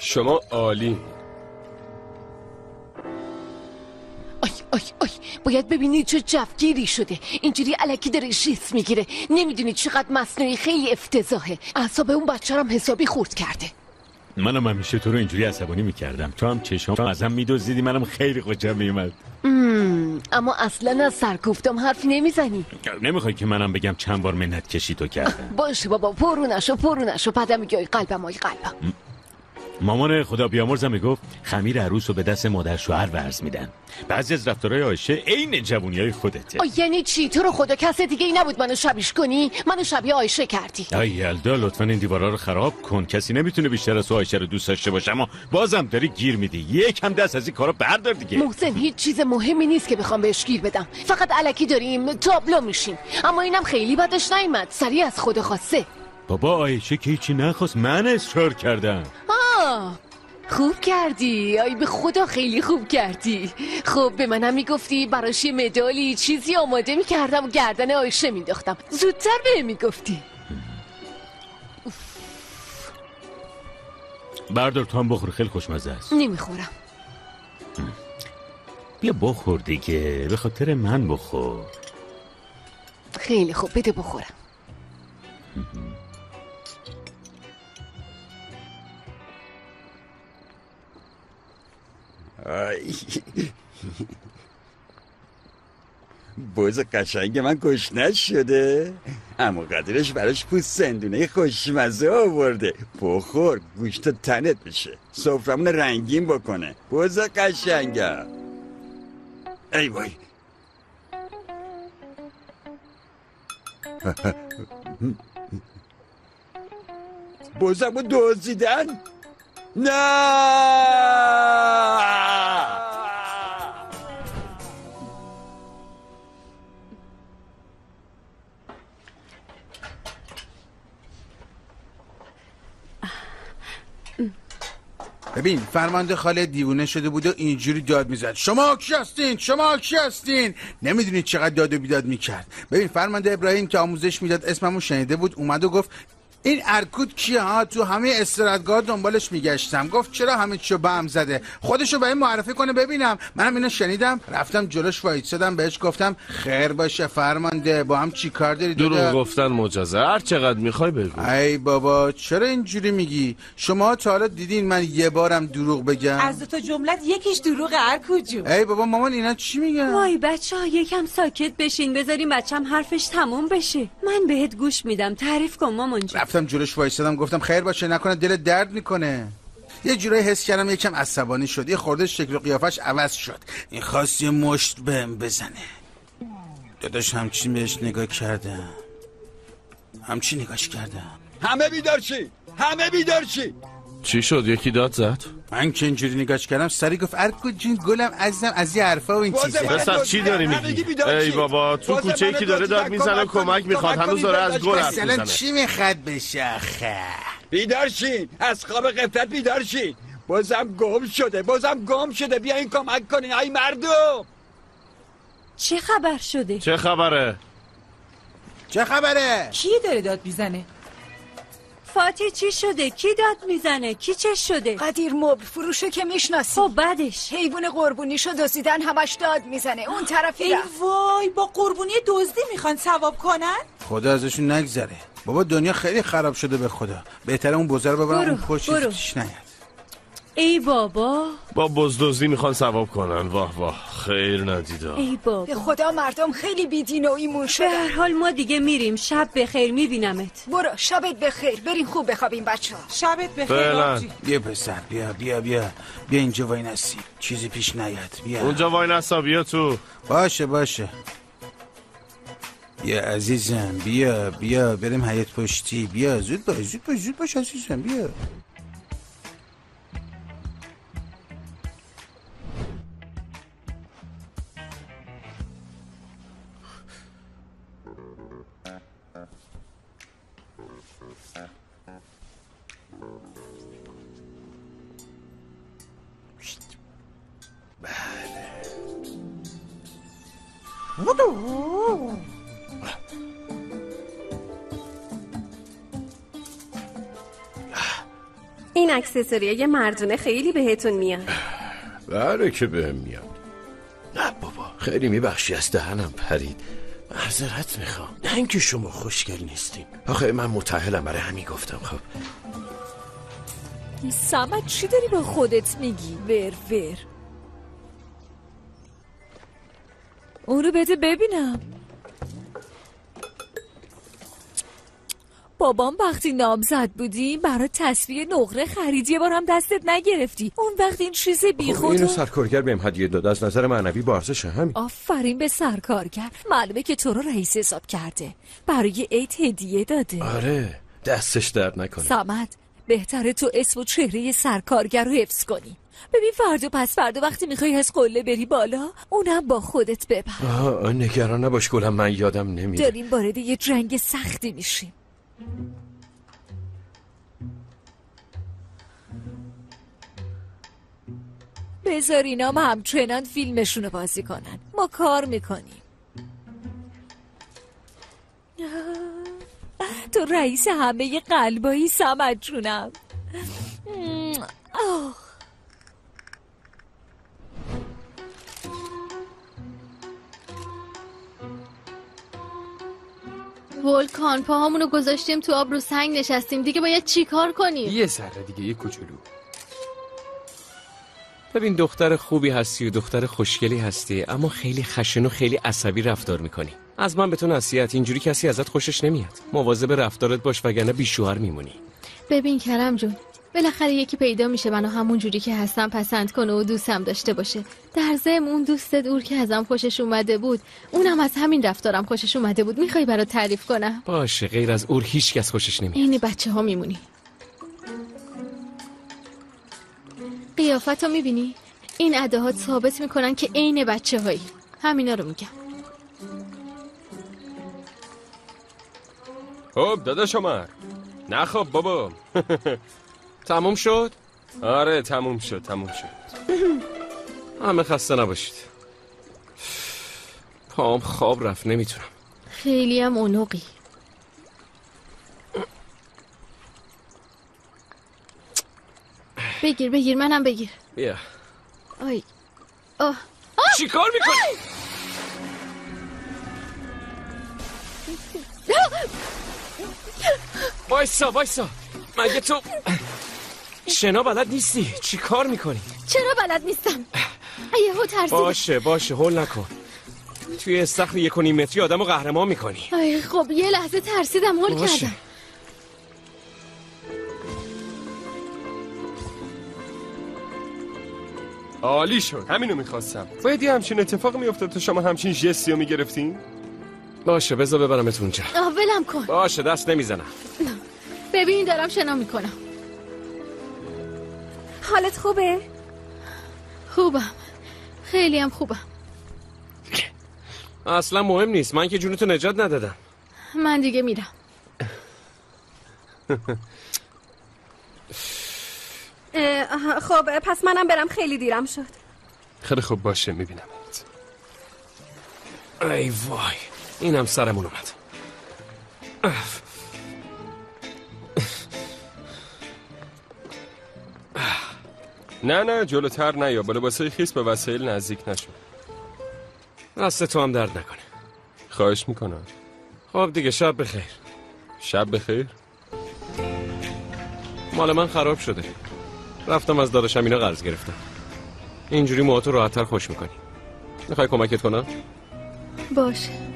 شما عالی. آی آی آی باید ببینید چه جفگیری شده. اینجوری علکی داره شیست می‌گیره. نمی‌دونی چقدر مصنوعی خیلی افتضاحه. اعصاب اون بچه هم حسابی خورد کرده. منم همیشه تو رو اینجوری عصبانی می‌کردم. تو هم چشم ازم میدوزیدی منم خیلی خوشم میومد اما اصلا از سرکوفتم حرفی نمی‌زنی. نمی‌خوای که منم بگم چند بار منت کشی تو کردم. باشه بابا پرو نشو پرو نشو. بعدم میگی آی قلبم آی قلبم. مامان خدا بیامرزم می‌گفت خمیر عروس رو به دست مادر شوهر ورز میدن. بعضی از رفتارهای آیشه عین جوونی های خودته. آی یعنی چی؟ تو رو خدا کس دیگه ای نبود منو شبیش کنی؟ منو شبیه آیشه کردی. ای یلدا لطفا این دیوارا رو خراب کن. کسی نمی‌تونه بیشتر از تو آیشه رو دوست داشته باشه اما بازم داری گیر میدی. یکم دست از این کارا بردار دیگه. محسن هیچ چیز مهمی نیست که بخوام بهش گیر بدم. فقط الکی داریم تابلو میشیم. اما اینم خیلی بدش نیومد. سریع از خود خواسته. بابا آیشه که هیچی نخواست من اصرار کردم. آه خوب کردی. آی به خدا خیلی خوب کردی. خب به منم می‌گفتی براش یه مدالی چیزی آماده می‌کردم و گردن آیشه مینداختم زودتر به می‌گفتی. بردار تو هم بخور خیلی خوشمزه است. نمی‌خورم. بیا بخور دیگه به خاطر من بخور. خیلی خوب بده بخورم. بوز قشنگ من گشنش شده. اما قدرش براش پوست سندونه خوشمزه آورده. بخور گوشت تنت بشه. سفرمون رنگین بکنه. بوز قشنگم. ای وای. بوزمو دزدیدن؟ نه ببین فرمانده خاله دیوونه شده بود و اینجوری داد می‌زد. شما کی هستین؟ شما کی هستین؟ نمی‌دونید چقدر داد و بیداد می‌کرد. ببین فرمانده ابراهیم که آموزش می‌داد اسممو شنیده بود اومد و گفت این ارکود کیه ها؟ تو همه استرادگاه دنبالش میگشتم. گفت چرا همه چیو به هم زده؟ خودشو به این معرفی کنه ببینم. منم اینو شنیدم رفتم جلوش وایسادم بهش گفتم خیر باشه فرمانده. با هم چی کار داری دروغ گفتن مجازه. هر چقدر می‌خوای بگو. ای بابا چرا اینجوری میگی؟ شما تا حالا دیدین من یه بارم دروغ بگم؟ از دو تا جملت یکیش دروغ ارکوجو ای بابا مامان اینا چی میگن؟ وای بچه ها یکم ساکت بشین. بذاریم بچم حرفش تموم بشه. من بهت گوش میدم. تعریف کن مامان جون. رفتم جلوش وایسادم گفتم خیر باشه نکنه دل درد می‌کنه. یه جورایی حس کردم یکم عصبانی شد. یه خورده شکل و قیافش عوض شد. این خواست یه مشت بهم بزنه. داداش همچین بهش نگاه کردم. همچین نگاش کردم. همه بیدار چی؟ همه بیدار چی؟ چی شد؟ یکی داد زد؟ من که اینجوری نگاش کردم سری گفت ارکو جون گلم عزیزم از یه حرفا و این چیزا. پسر چی داری میگی؟ ای؟ بابا تو کوچه یکی داره داد. می‌زنه کمک می‌خواد هنوز داره از. گل حرف مثلا می‌زنه. چی می‌خواد بشه آخه بیدار شین از خواب قفلت بیدار شین بازم گم شده بازم گم شده. بیا این کمک کنین ای مردم. چه خبر شده؟ چه خبره؟ چه خبره؟ کی داره داد می‌زنه؟ فاتی چی شده؟ کی داد می‌زنه؟ کی چه شده؟ قدیر مبل فروشو که می‌شناسی. خب بعدش. حیوان قربونیشو دزدیدن همش داد می‌زنه. اون طرفی ای رفت. وای با قربونی دزدی می‌خوان ثواب کنن؟ خدا ازشون نگذره. بابا دنیا خیلی خراب شده به خدا. بهتره اون بزر رو ببرم اون پشت برو. پیش نیاد. ای بابا. با بزدوزی می‌خوان ثواب کنن. واه واه. خیر ندیدا. ای به بابا خدا مردم خیلی بیدین و ایمون به شدن هر حال ما دیگه میریم. شب بخیر میبینمت. برو شبت بخیر. بریم خوب بخوابیم بچه ها. شبت بخیر فعلا. آبجی. بیا پسر بیا بیا بیا. بیا اینجا وای نسی. چیزی پیش نیاد. بیا. اونجا وای نسا بیا تو. باشه باشه. بیا عزیزم بیا بیا. بریم حیات پشتی. بیا زود باش زود باش زود باش عزیزم بیا. این این یه مردونه خیلی بهتون میاد. بله که بهم میاد. نه بابا خیلی میبخشی از دهنم پرید. معذرت می‌خوام. نه اینکه شما خوشگل نیستیم آخه من متحلم برای همین گفتم خب. سمت چی داری با خودت میگی؟ ور ور. اون رو بده ببینم. بابام وقتی نامزد بودی برای تصویر نقره خریدی یه بار هم دستت نگرفتی. اون وقت این چیز بی خب اینو خود سرکارگر بهم هدیه داد. از نظر معنوی با ارزش همین. آفرین به سرکارگر. معلومه که تو رو رئیس حساب کرده. برای عید هدیه داده. آره دستش درد نکنه. سمت. بهتره تو اسم و چهره سرکارگر رو حفظ کنی. ببین فردا پس فردا وقتی می‌خوای از قله بری بالا اونم با خودت ببر. نگران نباش گلم من یادم نمیره. داریم وارد یه جنگ سختی میشیم. بذار اینام همچنان فیلمشون رو بازی کنن. ما کار می‌کنیم. تو رئیس همه قلبایی سمت جونم. آه. ولکان پاهامونو گذاشتیم تو آب رو سنگ نشستیم. دیگه باید چیکار کنیم؟ یه ذره دیگه یه کوچولو. ببین دختر خوبی هستی و دختر خوشگلی هستی اما خیلی خشن و خیلی عصبی رفتار می‌کنی. از من به تو نصیحت اینجوری کسی ازت خوشش نمیاد. مواظب رفتارت باش وگرنه بیشوهر میمونی. ببین کرم جون بالاخره یکی پیدا میشه منو همون جوری که هستم پسند کنه و دوستم داشته باشه. در ضمن اون دوست دور که ازم خوشش اومده بود اونم از همین رفتارم خوشش اومده بود. می‌خوای برات تعریف کنم؟ باشه غیر از اور هیچ کس خوشش نمیاد. این بچه ها میمونی. قیافتو می‌بینی؟ این اداها ثابت می‌کنن که عین بچه هایی همینا رو میگم. خب داداش عمر. نه خب بابا. تموم شد؟ آره تموم شد تموم شد. همه خسته نباشید. پام خواب رفت نمی‌تونم. خیلی هم اونقی. بگیر بگیر منم بگیر. بیا. آی. آه. چی کار می‌کنی؟ وایسا وایسا. مگه تو شنا بلد نیستی. چی کار می‌کنی؟ چرا بلد نیستم؟ یهو ترسیدم. باشه باشه هول نکن. توی استخر یک و نیم متری آدم رو قهرمان می‌کنی. آی خب یه لحظه ترسیدم هول باشه. کردم. عالی شد همینو می‌خواستم. باید یه همچین اتفاق میافتاد تا شما همچین جستی رو می‌گرفتین؟ باشه بذار ببرمت اونجا. آه ولم کن. باشه دست نمی‌زنم. ببین دارم شنا می‌کنم. حالت خوبه؟ خوبم. خیلی هم خوبم. اصلا مهم نیست. من که جونتو نجات ندادم. من دیگه میرم. اه، خب پس منم برم. خیلی دیرم شد. خیلی خوب باشه می‌بینم. ای وای اینم سرمون اومد. نه نه جلوتر نیا با لباسای خیس به وسایل نزدیک نشو. دست تو هم درد نکنه. خواهش می‌کنم. خب دیگه شب بخیر. شب بخیر. مال من خراب شده. رفتم از داداشم اینا قرض گرفتم. اینجوری موهاتو راحتتر خوش می‌کنی. می‌خوای کمکت کنم؟ باشه.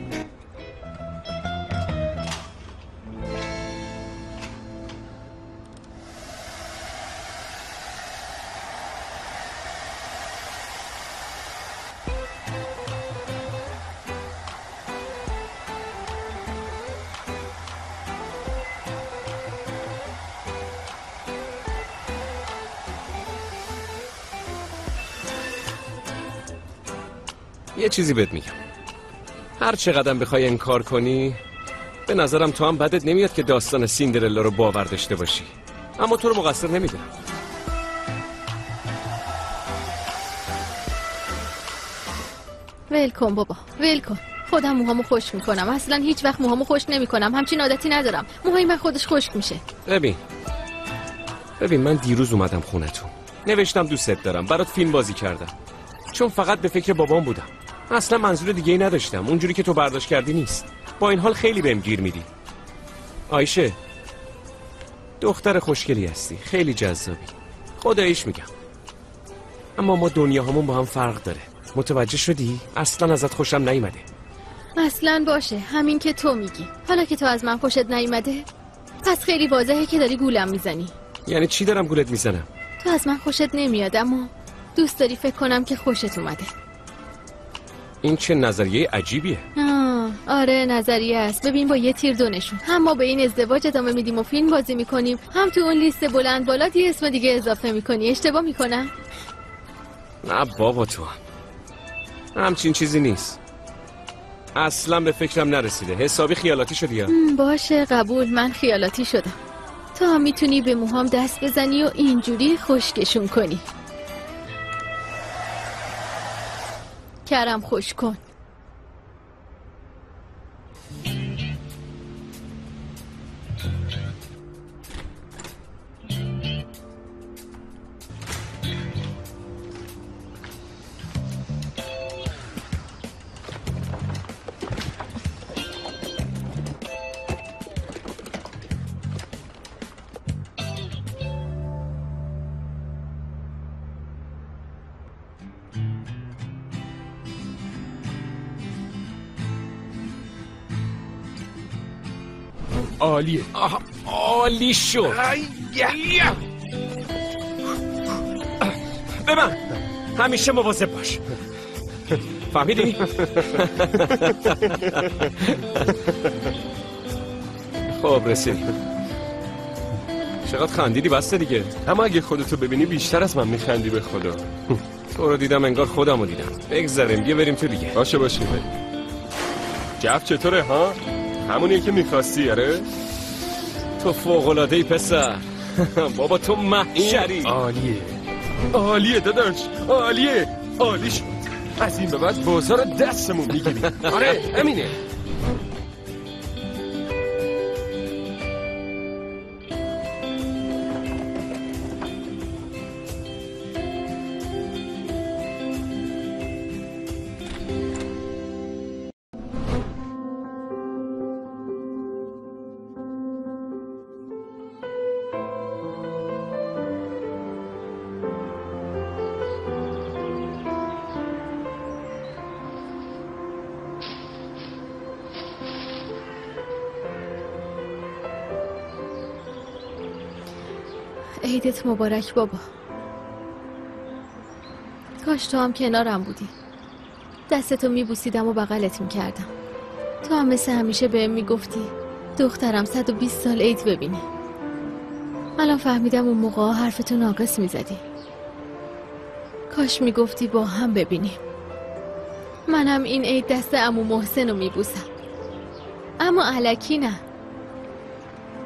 یه چیزی بهت میگم. هر چقدر بخوای انکار کنی به نظرم تو هم بدت نمیاد که داستان سیندرلا رو باور داشته باشی. اما تو رو مقصر نمی‌دونم. ول کن بابا ول کن. خودم موهامو خوش می‌کنم. اصلا هیچ وقت موهامو خوش نمی‌کنم. همچین عادتی ندارم. موهای من خودش خشک میشه. ببین. ببین من دیروز اومدم خونتون. نوشتم دوستت دارم. برات فیلم بازی کردم. چون فقط به فکر بابام بودم. اصلا منظور دیگه ای نداشتم. اونجوری که تو برداشت کردی نیست. با این حال خیلی بهم گیر میدی. آیشه دختر خوشگلی هستی. خیلی جذابی. خداییش میگم. اما ما دنیا همون با هم فرق داره. متوجه شدی؟ اصلا ازت خوشم نیومده. اصلا باشه. همین که تو میگی. حالا که تو از من خوشت نیومده پس خیلی واضحه که داری گولم می‌زنی. یعنی چی دارم گولت می‌زنم؟ تو از من خوشت نمیاد اما دوست داری فکر کنم که خوشت اومده. این چه نظریه عجیبیه. آره نظریه است. ببین با یه تیر دونشون هم ما به این ازدواج ادامه میدیم و فیلم بازی می‌کنیم. هم تو اون لیست بلند بالا یه اسم دیگه اضافه می‌کنی. اشتباه می‌کنم؟ نه بابا تو. هم. همچین چیزی نیست. اصلا به فکرم نرسیده. حسابی خیالاتی شدی یا؟ باشه قبول. من خیالاتی شدم. تو هم می‌تونی به موهام دست بزنی و اینجوری خشکشون کنی. کرم خوش کن. عالیه. آها، عالی شد. به من. همیشه مواظب باش. فهمیدی؟ خب رسید. چقدر خندیدی؟ بسته دیگه. اما اگه خودتو ببینی بیشتر از من میخندی به خدا. تو رو دیدم انگار خودم رو دیدم. بگذاریم بیا بریم تو دیگه. باشه باشه. بریم جف چطوره ها؟ همونیه که می‌خواستی آره؟ تو فوقلادهی پسر. بابا تو محشری. عالیه. عالیه داداش عالیه. عالی شد از این به بعد بازار رو دستمون می‌گیریم آره امینه عیدت مبارک بابا. کاش تو هم کنارم بودی. دستتو میبوسیدم و بغلت می‌کردم. تو هم مثل همیشه بهم می‌گفتی دخترم 120 سال عید ببینه. الان فهمیدم اون موقع حرفتو ناقص می‌زدی. کاش می‌گفتی با هم ببینیم. منم این عید دست امو محسن رو میبوسم. اما علکی نه.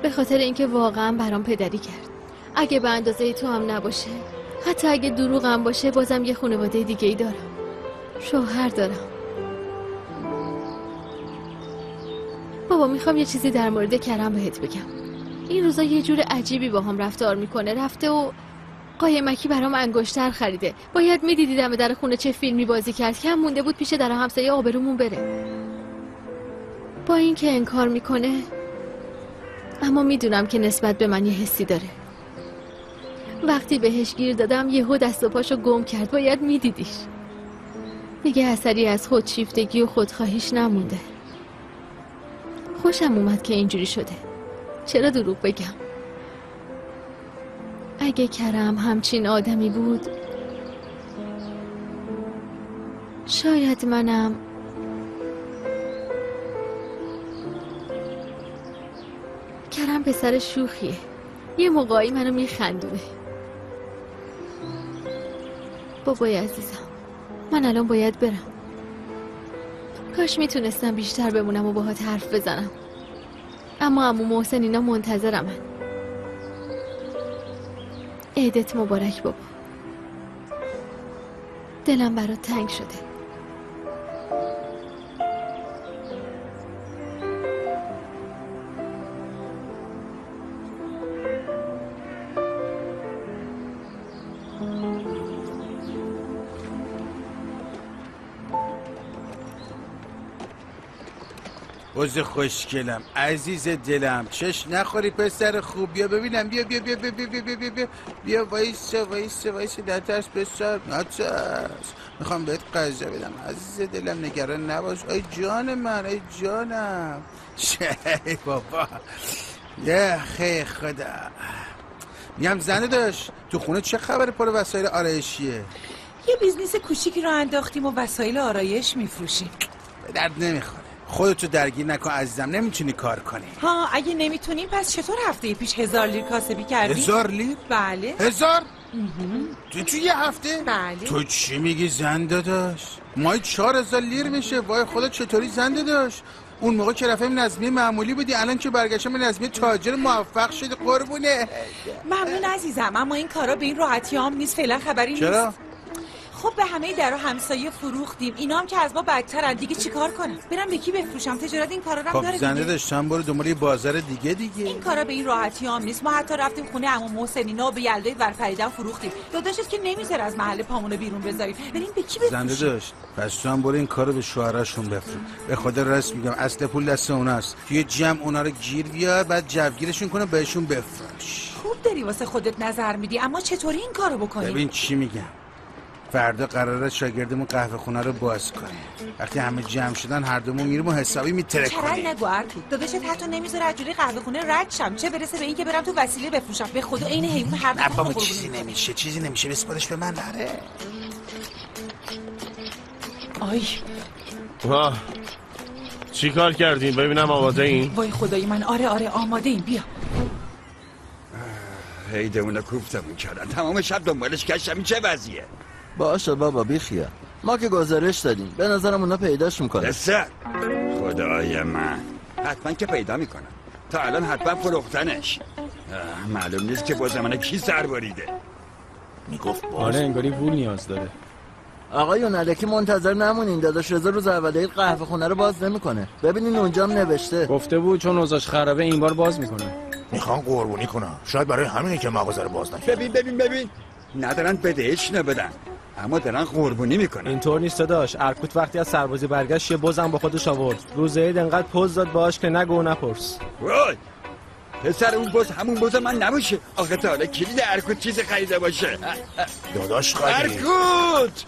به خاطر اینکه واقعا برام پدری کرد. اگه به اندازه تو هم نباشه حتی اگه دروغم باشه بازم یه خانواده دیگه ای دارم. شوهر دارم. بابا می‌خوام یه چیزی در مورد کرم بهت بگم. این روزا یه جور عجیبی با هم رفتار می‌کنه. رفته و قایمکی برام انگشتر خریده. باید می‌دیدی دم در خونه چه فیلمی بازی کرد. کم مونده بود پیش در همسایه آبرومون بره. با اینکه انکار می‌کنه اما می‌دونم که نسبت به من یه حسی داره. وقتی بهش گیر دادم یهو دست و پاشو گم کرد. باید میدیدیش. دیگه اثری از خودشیفتگی و خودخواهیش نمونده. خوشم اومد که اینجوری شده. چرا دروغ بگم؟ اگه کرم همچین آدمی بود شاید منم کرم پسر شوخیه. یه موقعی منو میخندونه. بابای عزیزم. من الان باید برم. کاش می‌تونستم بیشتر بمونم و باهات حرف بزنم. اما امو محسن اینا منتظرمن عیدت مبارک بابا. دلم برات تنگ شده. بز خوشگلم. عزیز دلم. چش نخوری پسر خوب. بیا ببینم. بیا بیا بیا بیا بیا بیا بیا بیا. بیا بیا وایسه وایسه وایسه نترس پسر نترس می‌خوام بهت غذا بدم. عزیز دلم نگران نباش. ای جان من ای جانم. چه بابا. یه خیلی خدا. میگم زنده داشت. تو خونه چه خبر پر وسایل آرایشیه؟ یه business کوچیکی راه انداختیم و وسایل آرایش میفروشیم. به درد نمی‌خوره. خودتو درگیر نکن عزیزم نمی‌تونی کار کنی ها اگه نمی‌تونیم پس چطور هفته پیش هزار لیر کاسبی کردی؟ هزار لیر؟ بله هزار؟ تو تو یه هفته؟ بله تو چی میگی زنده داشت؟ مای چهار هزار لیر میشه وای خدا چطوری زنده داشت؟ اون موقع که رفتم نظمیه معمولی بودی الان که برگشتم به نظمیه تاجر موفق شدی قربونه ممنون عزیزم اما این کارا به این راحتی هم نیست فعلا خبری نیست چرا؟ خب به همه در و همسایه فروختیم. اینا هم که از ما بدترن. دیگه چیکار کنم؟ برم به کی بفروشم؟ تجارت این کارا رو خب داره زنده. داشتم برو دنبال یه بازار دیگه دیگه. این کارا به این راحتی هم نیست. ما حتی رفتیم خونه عمو محسنینا و به یلدای ورپریدن فروختیم. داداشت که نمی‌ذاره از محل پامونو بیرون بذاریم. بریم به کی زنده بفروشیم؟ داشت. پس تو هم برو این کارو به شوهراشون بفروش. به خدا راست میگم. اصل پول دست اوناست توی جمع اونا رو گیر بیار بعد جوگیرشون کنه بهشون بفروش. خوب داری واسه خودت نظر میدی. اما چطوری این کارو بکنیم ببین چی میگم. فردا قراره شاگردمون قهوه خونه رو باز کنه وقتی همه جمع شدن هر دومون میریم و حسابی میتره چرا کنیم. نگو ارتو داداشت حتی نمی‌ذاره از جوری قهوه خونه رد شم. چه برسه به این که برم تو وسیله بفروشم؟ به خدا عین حیوان هر دفعه چیزی. نمیشه. چیزی نمیشه. بسپارش به من. نره آی. واه چی کار کردین؟ ببینم آماده این. وای خدای من. آره آره آماده این بیا. هیده اونو کوفتمون کردن. تمام شب دنبالش گشتم. این چه وضعیه؟ باشه بابا بیخیال. ما که گزارش دادیم. به نظرم اونا پیداش می‌کنه پسر خدای من. حتما که پیدا می‌کنن. تا الان حتما فروختنش. معلوم نیست که با زمان کی سر بریده. می‌گفت آره انگاری وول نیاز داره. آقایون علکی منتظر نمونین. داداش رضا روز اولیه قهوه خونه رو باز نمی‌کنه. ببینین اونجا هم نوشته. گفته بود چون اوضاعش خرابه این بار باز می‌کنه. می‌خوان قربونی کنم شاید برای همینه که مغازه رو باز نکرد ببین ببین ببین. ندارن بدهش نبدن. اما دارن قربونی می‌کنن. اینطور نیست داداش. ارکوت وقتی از سربازی برگشت یه بزم با خودش آورد. روز عید انقدر پوز داد باش که نگو و نپرس. وای! پسر اون بز همون بز من نباشه. آخه تا حالا کلید ارکوت چیز خریده باشه. داداش قدی ارکوت!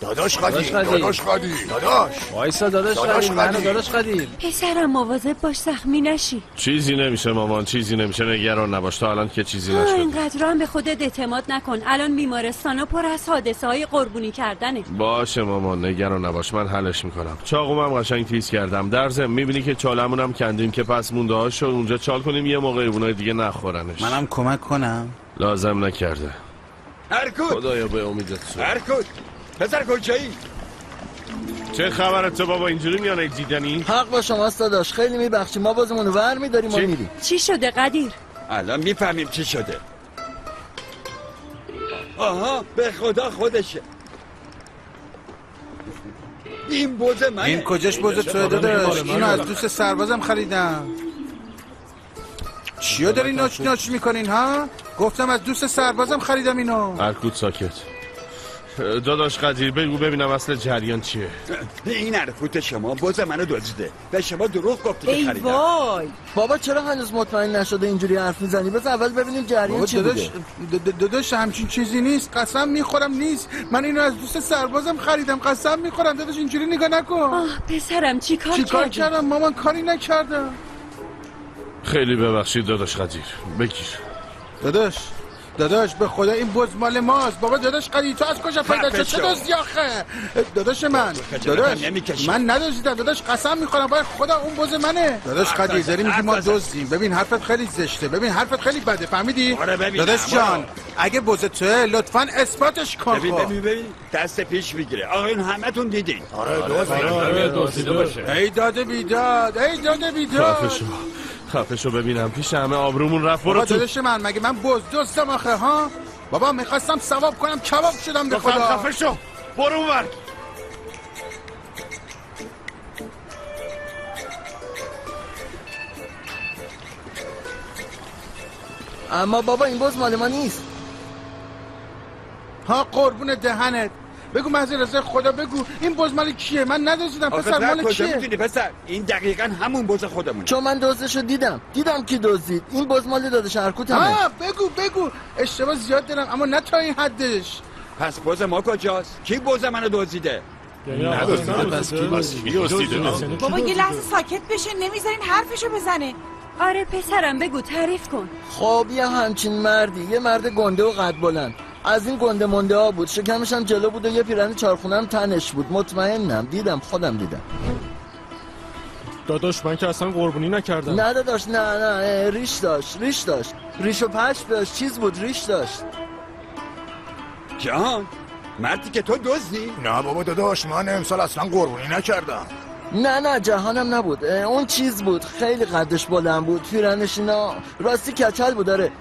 داداش قدی داداش قدی. داداش وایسا داداش داداش قدیم منو. داداش قدیم پسرم مواظب باش زخمی نشی. چیزی نمیشه مامان چیزی نمیشه. نگران نباش تا الان که چیزی آه، نشد اینقدر هم به خودت اعتماد نکن. الان بیمارستانا پر از حادثه های قربونی کردنه. باشه مامان نگران نباش. من حلش می‌کنم. چاقومم قشنگ تیز کردم. در ضمن می‌بینی که چالمونم کندیم که پس مونده هاشو اونجا چال کنیم یه موقع اونای دیگه نخورنش. منم کمک کنم. لازم نکرده. ارکوت خدایا به امیدت سو. ارکوت پسر کجایی؟ چه خبرت بابا؟ اینجوری میانه دیدنی؟ حق با شماست داداش. خیلی میبخشی ما بازمون ور میداریم و چی؟ میریم. چی شده قدیر؟ الان می‌فهمیم چی شده. آها به خدا خودشه. این بز منه. این کجاش بوز تو داداش؟ اینو از دوست سربازم خریدم. چیو داری ناچ ناچ می‌کنین ها؟ گفتم از دوست سربازم خریدم اینو. ارکوت ساکت. داداش قدیر بگو ببینم اصل جریان چیه. این ارکوت شما بز منو دزدیده و شما دروغ گفتی که ای خریدم. وای. بابا چرا هنوز مطمئن نشده اینجوری حرف می‌زنی؟ بس اول ببینیم جریان چی داداش داداش همچین چیزی نیست. قسم می‌خورم نیست. من اینو از دوست سربازم خریدم. قسم می‌خورم. داداش اینجوری نگاه نکن. آه پسرم چی کار چیکار کردی؟ کردم؟ مامان کاری نکردم خیلی ببخشید داداش قدیر. بگیر. داداش داداش به خدا این بز مال ماست. بابا داداش قدی تو از کجا پیدا شد؟ چه. دزدی آخه؟ داداش من داداش. من ندزدیدم. داداش قسم می‌خورم. باید خدا اون بز منه. داداش حرف قدی نزن، داری میگی ما. دزدیم. ببین حرفت خیلی زشته. ببین حرفت خیلی بده. فهمیدی؟ آره داداش جان. اگه بز توه لطفا اثباتش کن. ببین خب. ببین ببین. دست پیش می‌گیره. آقا این همه تون دیدین. آره دوست ای داده بیداد ای داده بیداد. خفه شو خفه شو ببینم. پیش همه آبرومون رفت. برو تو. من مگه من بز دزدم آخه ها؟ بابا می‌خواستم ثواب کنم کباب شدم به خدا. خفه شو برو اونور اما بابا این باز مال ما نیست. ها قربون دهنت. بگو محضر رضا خدا بگو. این بز مال کیه؟ من ندزدیدم. آخه پسر مال کجا کیه؟ می‌دونی پسر؟ این دقیقا همون بز خودمونه. چون من دزدشو دیدم. دیدم کی دزدید. این بز مال داده شرکوتمه ها بگو بگو. اشتباه زیاد دارم اما نه تا این حدش. پس بز ما کجاست؟ کی بز منو دزدیده؟ بابا یه لحظه ساکت بشه نمی‌ذارین حرفشو بزنه. آره پسرم بگو تعریف کن. خب یه همچین مردی. یه مرد گنده و قد بلند. از این گنده منده ها بود. شکمش هم جلو بود و یه پیرن چارخونه هم تنش بود. مطمئنم. دیدم. خودم دیدم. داداش من که اصلا قربونی نکردم. نه داشت نه نه. ریش داشت ریش داشت. ریش و پشم داشت. چیز بود ریش داشت. جان مردی که تو دزدی؟ نه بابا داداش من امسال اصلا قربونی نکردم. نه نه جهانم نبود. اون چیز بود. خیلی قدش بلند بود. پیرنش اینا راستی کچل بود. داره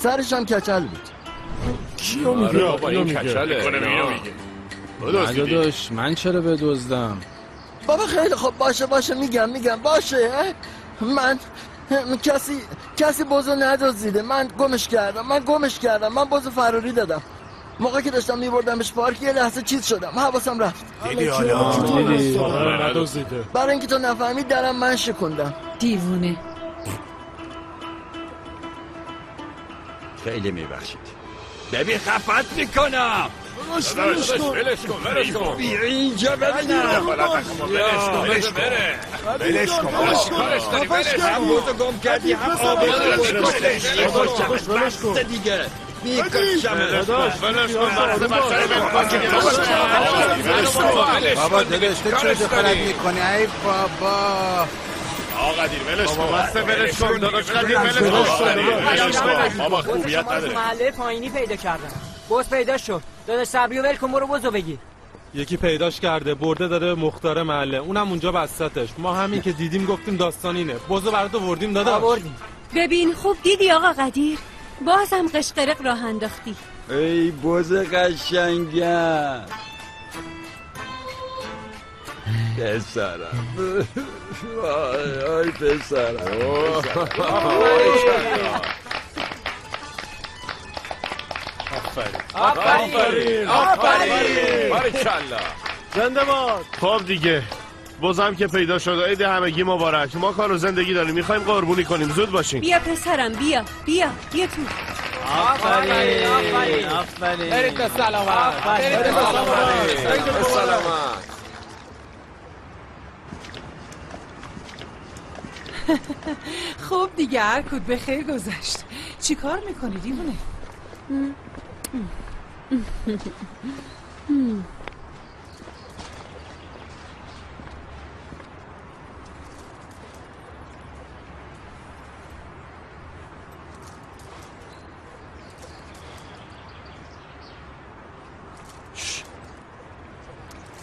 سرش هم کچل بود. کیو میگه؟ بابا این کچله. نه. داداش من چرا بدزدم؟ بابا خیلی خب باشه باشه میگم میگم. باشه؟ من کسی کسی بزو ندزدیده. من گمش کردم من گمش کردم. من بزو فراری دادم. موقع که داشتم میبردمش پارک یه لحظه چیز شدم. حواسم رفت. دیدی حالا دیدی. ندزدیده. برای اینکه تو نفهمی درم من شکوندم. دیوونه. خیلی میبخشید. ببین خفت می‌کنم ولش کن ولش کن ولش کن بیا اینجا ببینم ولش کن بره ولش کن ولش داری ولش هم کن بوتو گم کردی هم آب ولش کن. دیگه ولش کن ولش کن بابا دلش تو چه دخالت؟ می‌کنی ای بابا آقا قدیر ولش کن. بس ولش کن داداش قدیر ولش کن. بابا خوبیت نداره. محله پایینی پیدا کردم بز پیدا شد. داداش صبری و ول کن برو بزو بگیر یکی پیداش کرده برده داده به مختار محله. اونم اونجا بستتش ما همین که دیدیم گفتیم داستان اینه. بزو برات وردیم داداش. آوردیم. ببین خوب دیدی آقا قدیر؟ بازم قشقرق راه انداختی. ای بز قشنگم. پسرم. وای آی پسرم. آفرین. آفرین. باریکلا زنده باد. خب دیگه بازم که پیدا شد. عید همگی مبارک. ما کار و زندگی داریم. می‌خوایم قربونی کنیم. زود باشین. بیا پسرم بیا بیا. بیا تو. آفرین آفرین. آفرین. برید به سلامت. برید به سلامت برید به سلامت خب دیگه هر کود به خیر گذشت. چی کار می‌کنی دیوونه؟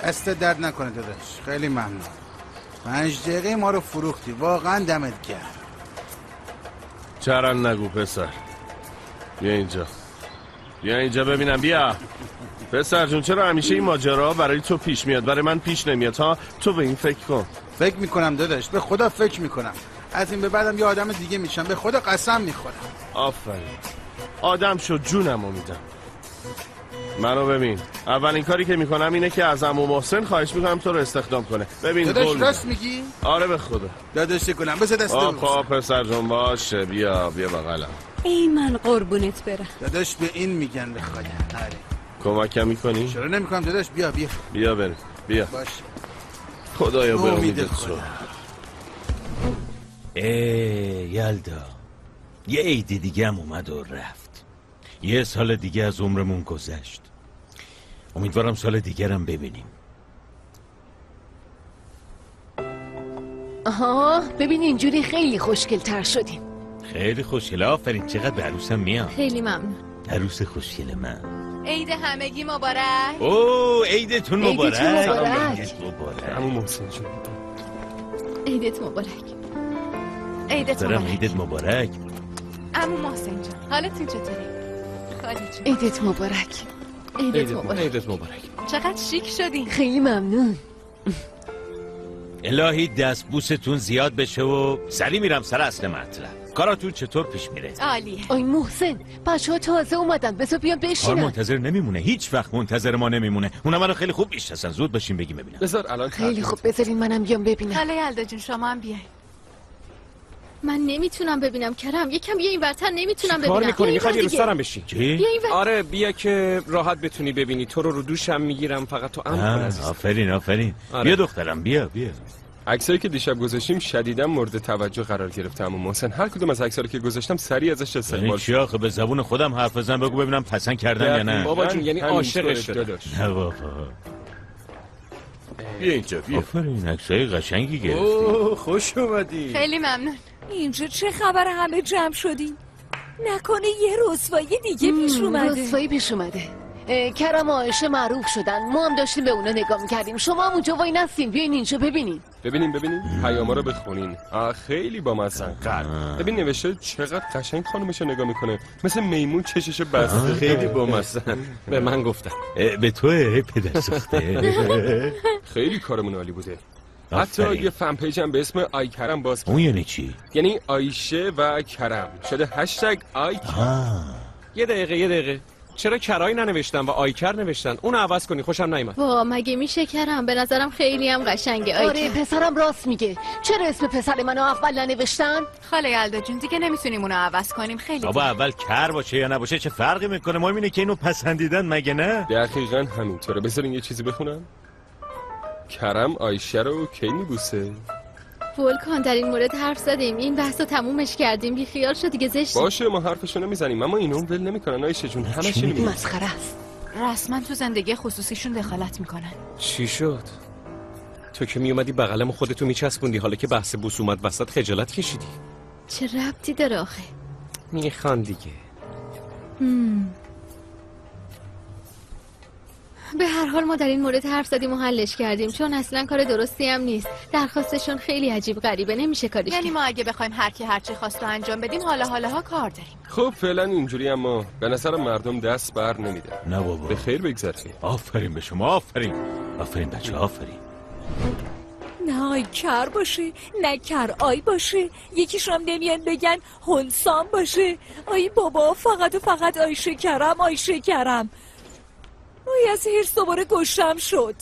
دست درد نکنه داداش. خیلی ممنون. پنج دقیقه ما رو فروختی. واقعا دمت گرم. چرا نگو پسر. بیا اینجا. بیا اینجا ببینم. بیا. پسر جون چرا همیشه این ماجرا برای تو پیش میاد؟ برای من پیش نمیاد ها؟ تو به این فکر کن. فکر می‌کنم داداش. به خدا فکر می‌کنم. از این به بعدم یه آدم دیگه میشم. به خدا قسم می‌خورم. آفرین. آدم شد جونم میدم. منو ببین. اولین کاری که می‌کنم اینه که از عمو محسن خواهش می‌کنم تو رو استخدام کنه. ببین داداش راست. میگی؟ آره به خدا. داداش کنم. بس دست. خب پسر جون باشه. بیا بیا بغلم. ای من قربونت برم. داداش به این میگن به خدا. آره. کمکم می‌کنی؟ چرا نمی‌کنم داداش؟ بیا بیا. بیا بریم. بیا. باش خدایا به امید. تو ای یلدا یه عید دیگه هم اومد و رفت. یه سال دیگه از عمرمون گذشت. امیدوارم سال دیگرم ببینیم. آها ببین اینجوری خیلی خوشگل تر شدیم. خیلی خوشگله آفرین چقدر به عروسم میام خیلی ممنون. عروس خوشگل من. عید همگی مبارک. او عیدتون مبارک. عیدتون مبارک. عیدت مبارک. عیدت مبارک. عیدت مبارک. عیدت مبارک. عمو محسن جان حالتون چطوره؟ جون. عیدت مبارک. عیدت مبارک. عیدت مبارک. چقدر شیک شدین. خیلی ممنون. الهی دست بوستون زیاد بشه و سری میرم سر اصل مطلب. کاراتون چطور پیش میره؟ عالیه آی محسن بچه ها تازه اومدن. بذار بیان کار بشینن منتظر نمیمونه. هیچ وقت منتظر ما نمیمونه. اونا منو خیلی خوب می‌شناسن. زود باشین بگیم ببینم بذار الان خیلی خوب. بذارین منم بیام ببینم. حالا یلدا جون شما هم بیاین. من نمی‌تونم ببینم کرم. یکم بیا این ورتر نمی‌تونم ببینم. کار می‌کنی می‌خوای رو. سرم بشی؟ چی؟ بیا اینور. آره بیا که راحت بتونی ببینی. تو رو رو دوشم می‌گیرم فقط تو امن کن عزیز آفرین آفرین. آره. بیا دخترم بیا بیا. عکسایی که دیشب گذاشتیم شدیدا مورد توجه قرار گرفته. اما محسن هر کدوم از عکسایی که گذاشتم سریع ازش یعنی استقبال چی آخه به زبون خودم حرف بزن بگو ببینم پسند کردن یا نه. بابا جون یعنی عاشقش شده. نه بابا. بیا اینجا بیا. آفرین عکسای قشنگی گرفتی. اوه خوش اومدی. خیلی ممنون. اینجا چه خبر همه جمع شدین نکنه یه رسوایی دیگه پیش اومده. رسوایی پیش اومده. کرم و آیشه معروف شدن. ما هم داشتیم به اونا نگاه می‌کردیم. شما هم اونجا وای نستین. بیاین اینجا ببینین. ببینیم ببینیم. پیاما رو بخونین. آه خیلی با مزن قلب. ببین نوشته چقدر قشنگ خانومش رو نگاه می‌کنه. مثل میمون چشش بسته. خیلی با مزن به من گفتن. اه، به تو پدر سخته خیلی کارمون عالی بوده. حتی. یه fan page هم به اسم آی کرم باز اون یعنی چی؟ یعنی آیشه و کرم. شده هشتگ آیکر. یه دقیقه یه دقیقه. چرا کرای ننوشتن و آیکر نوشتن؟ اون عوض کنی خوشم نیومد. وا مگه میشه کرم؟ به نظرم خیلی هم قشنگه آی آره. پسرم راست میگه. چرا اسم پسر منو اول ننوشتن؟ خاله یلدا جون دیگه نمی‌تونیم اونو عوض کنیم. خیلی بابا اول کر باشه یا نباشه چه فرقی می‌کنه؟ مهم اینه که اینو پسندیدن مگه نه؟ دقیقا همینطوره. بذارین یه چیزی بخونم. کرم آیشه رو کی میبوسه؟ ولکان در این مورد حرف زدیم. این بحث رو تمومش کردیم. بی خیال شد دیگه زشت. باشه ما حرفشونو می‌زنیم. اما اینو ول نمی‌کنن آیشه جون. همش اینو. مسخره است. رسما تو زندگی خصوصیشون دخالت می‌کنن. چی شد؟ تو که میومدی بغلم خودتو میچسبوندی. حالا که بحث بوس اومد وسط خجالت کشیدی. چه ربطی داره آخه؟ می‌خوان دیگه. هم. به هر حال ما در این مورد حرف زدیم و حلش کردیم چون اصلا کار درستی هم نیست. درخواستشون خیلی عجیب غریبه نمیشه کاریش یعنی ما اگه بخوایم هر کی هر چی خواست انجام بدیم حالا حالا ها کار داریم. خب فعلا اینجوری اما به نظر مردم دست بر نمیده. نه بابا. به خیر بگذره آفرین به شما آفرین. آفرین بچه آفرین. نه آی کر باشه نه کر آی باشه. یکیش هم نمیان بگن هنسام باشه. آی بابا فقط و فقط آی شکرم آی شکرم. آی از هرس دوباره گشتم شد.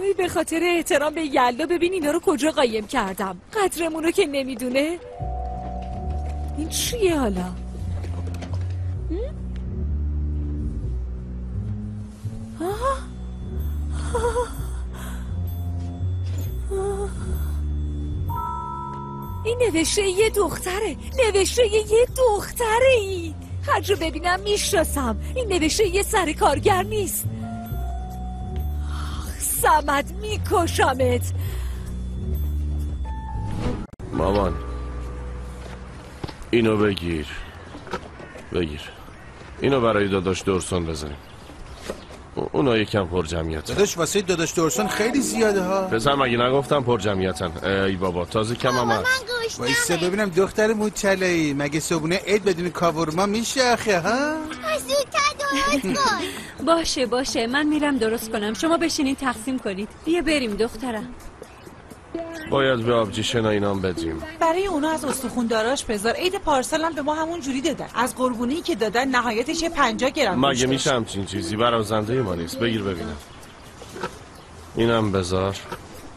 آی به خاطر احترام به یلدا ببین اینا رو کجا قایم کردم. قدرمون رو که نمی‌دونه. این چیه حالا. این نوشته یه دختره. نوشته یه دختره این هر جا ببینم می‌شناسم. این نوشته یه سر کارگر نیست. سمت میکشمت. مامان اینو بگیر. بگیر. اینو برای داداش درسون بزنیم. اونا یکم پر جمعیت داداش واسه داداش دورسون خیلی زیاده ها. پسر مگه نگفتم پر جمیتن ای بابا تازه کم هم هست. ببینم دختر موچلایی مگه صبونه عید بدون کاورما میشه آخه ها؟ زودتر درست کن. باشه باشه. من میرم درست کنم. شما بشینین تقسیم کنید. بیا بریم دخترم. باید به آبجی شنا اینام بدیم. برای اونا از استخونداراش بذار. عید پارسال هم به ما همون جوری دادن. از قربونی که دادن نهایتش یه 50 گرم مگه. میشه همچین چیزی؟ برازنده ما نیست. بگیر ببینم. اینم بذار.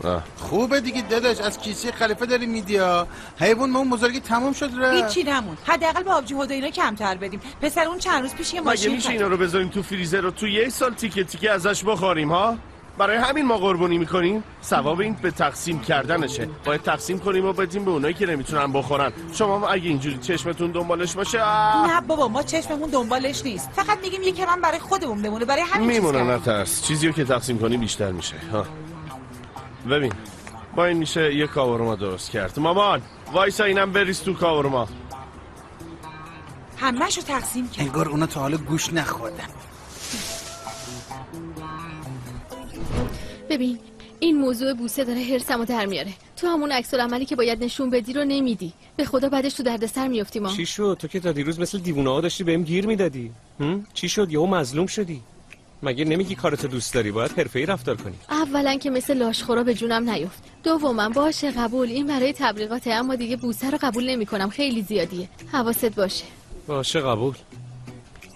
آه. خوبه دیگه داداش. از کیسه خلیفه داری میدیا حیوان ما اون مزارگی تمام شد را هیچی نمون. حداقل به آبجی هدا اینا کمتر بدیم. پسر اون چند روز پیش یه مگه ماشین میشه خرید. اینا رو بذاریم تو فریزر رو تو یه سال تیکه تیکه ازش بخوریم ها؟ برای همین ما قربونی می‌کنیم. ثواب این به تقسیم کردنشه. باید تقسیم کنیم و بدیم به اونایی که نمی‌تونن بخورن. شما اگه اینجوری چشمتون دنبالش باشه آه. نه بابا ما چشممون دنبالش نیست. فقط میگیم یه کم برای خودمون بمونه برای همین میمونه کردیم. نترس. چیزی رو که تقسیم کنی بیشتر میشه. ها. ببین با این میشه یه کاورما درست کرد. مامان وایسا اینم بریز تو کاورما. همه‌شو تقسیم کرد. انگار اونا تا حالا گوش نخوردن. ببین این موضوع بوسه داره هرسمو در میاره. تو همون عکس عملی که باید نشون بدی رو نمیدی. به خدا بعدش تو دردسر میافتی ما. چی شد؟ تو که تا دیروز مثل دیوونه ها داشتی بهم گیر می‌دادی؟ چی شد؟ یهو مظلوم شدی. مگه نمیگی کارتو دوست داری؟ باید حرفه‌ای رفتار کنی. اولا که مثل لاشخورا به جونم نیفت. دوما باشه قبول این برای تبلیغاته اما دیگه بوسه رو قبول نمی‌کنم. خیلی زیادیه. حواست باشه. باشه قبول.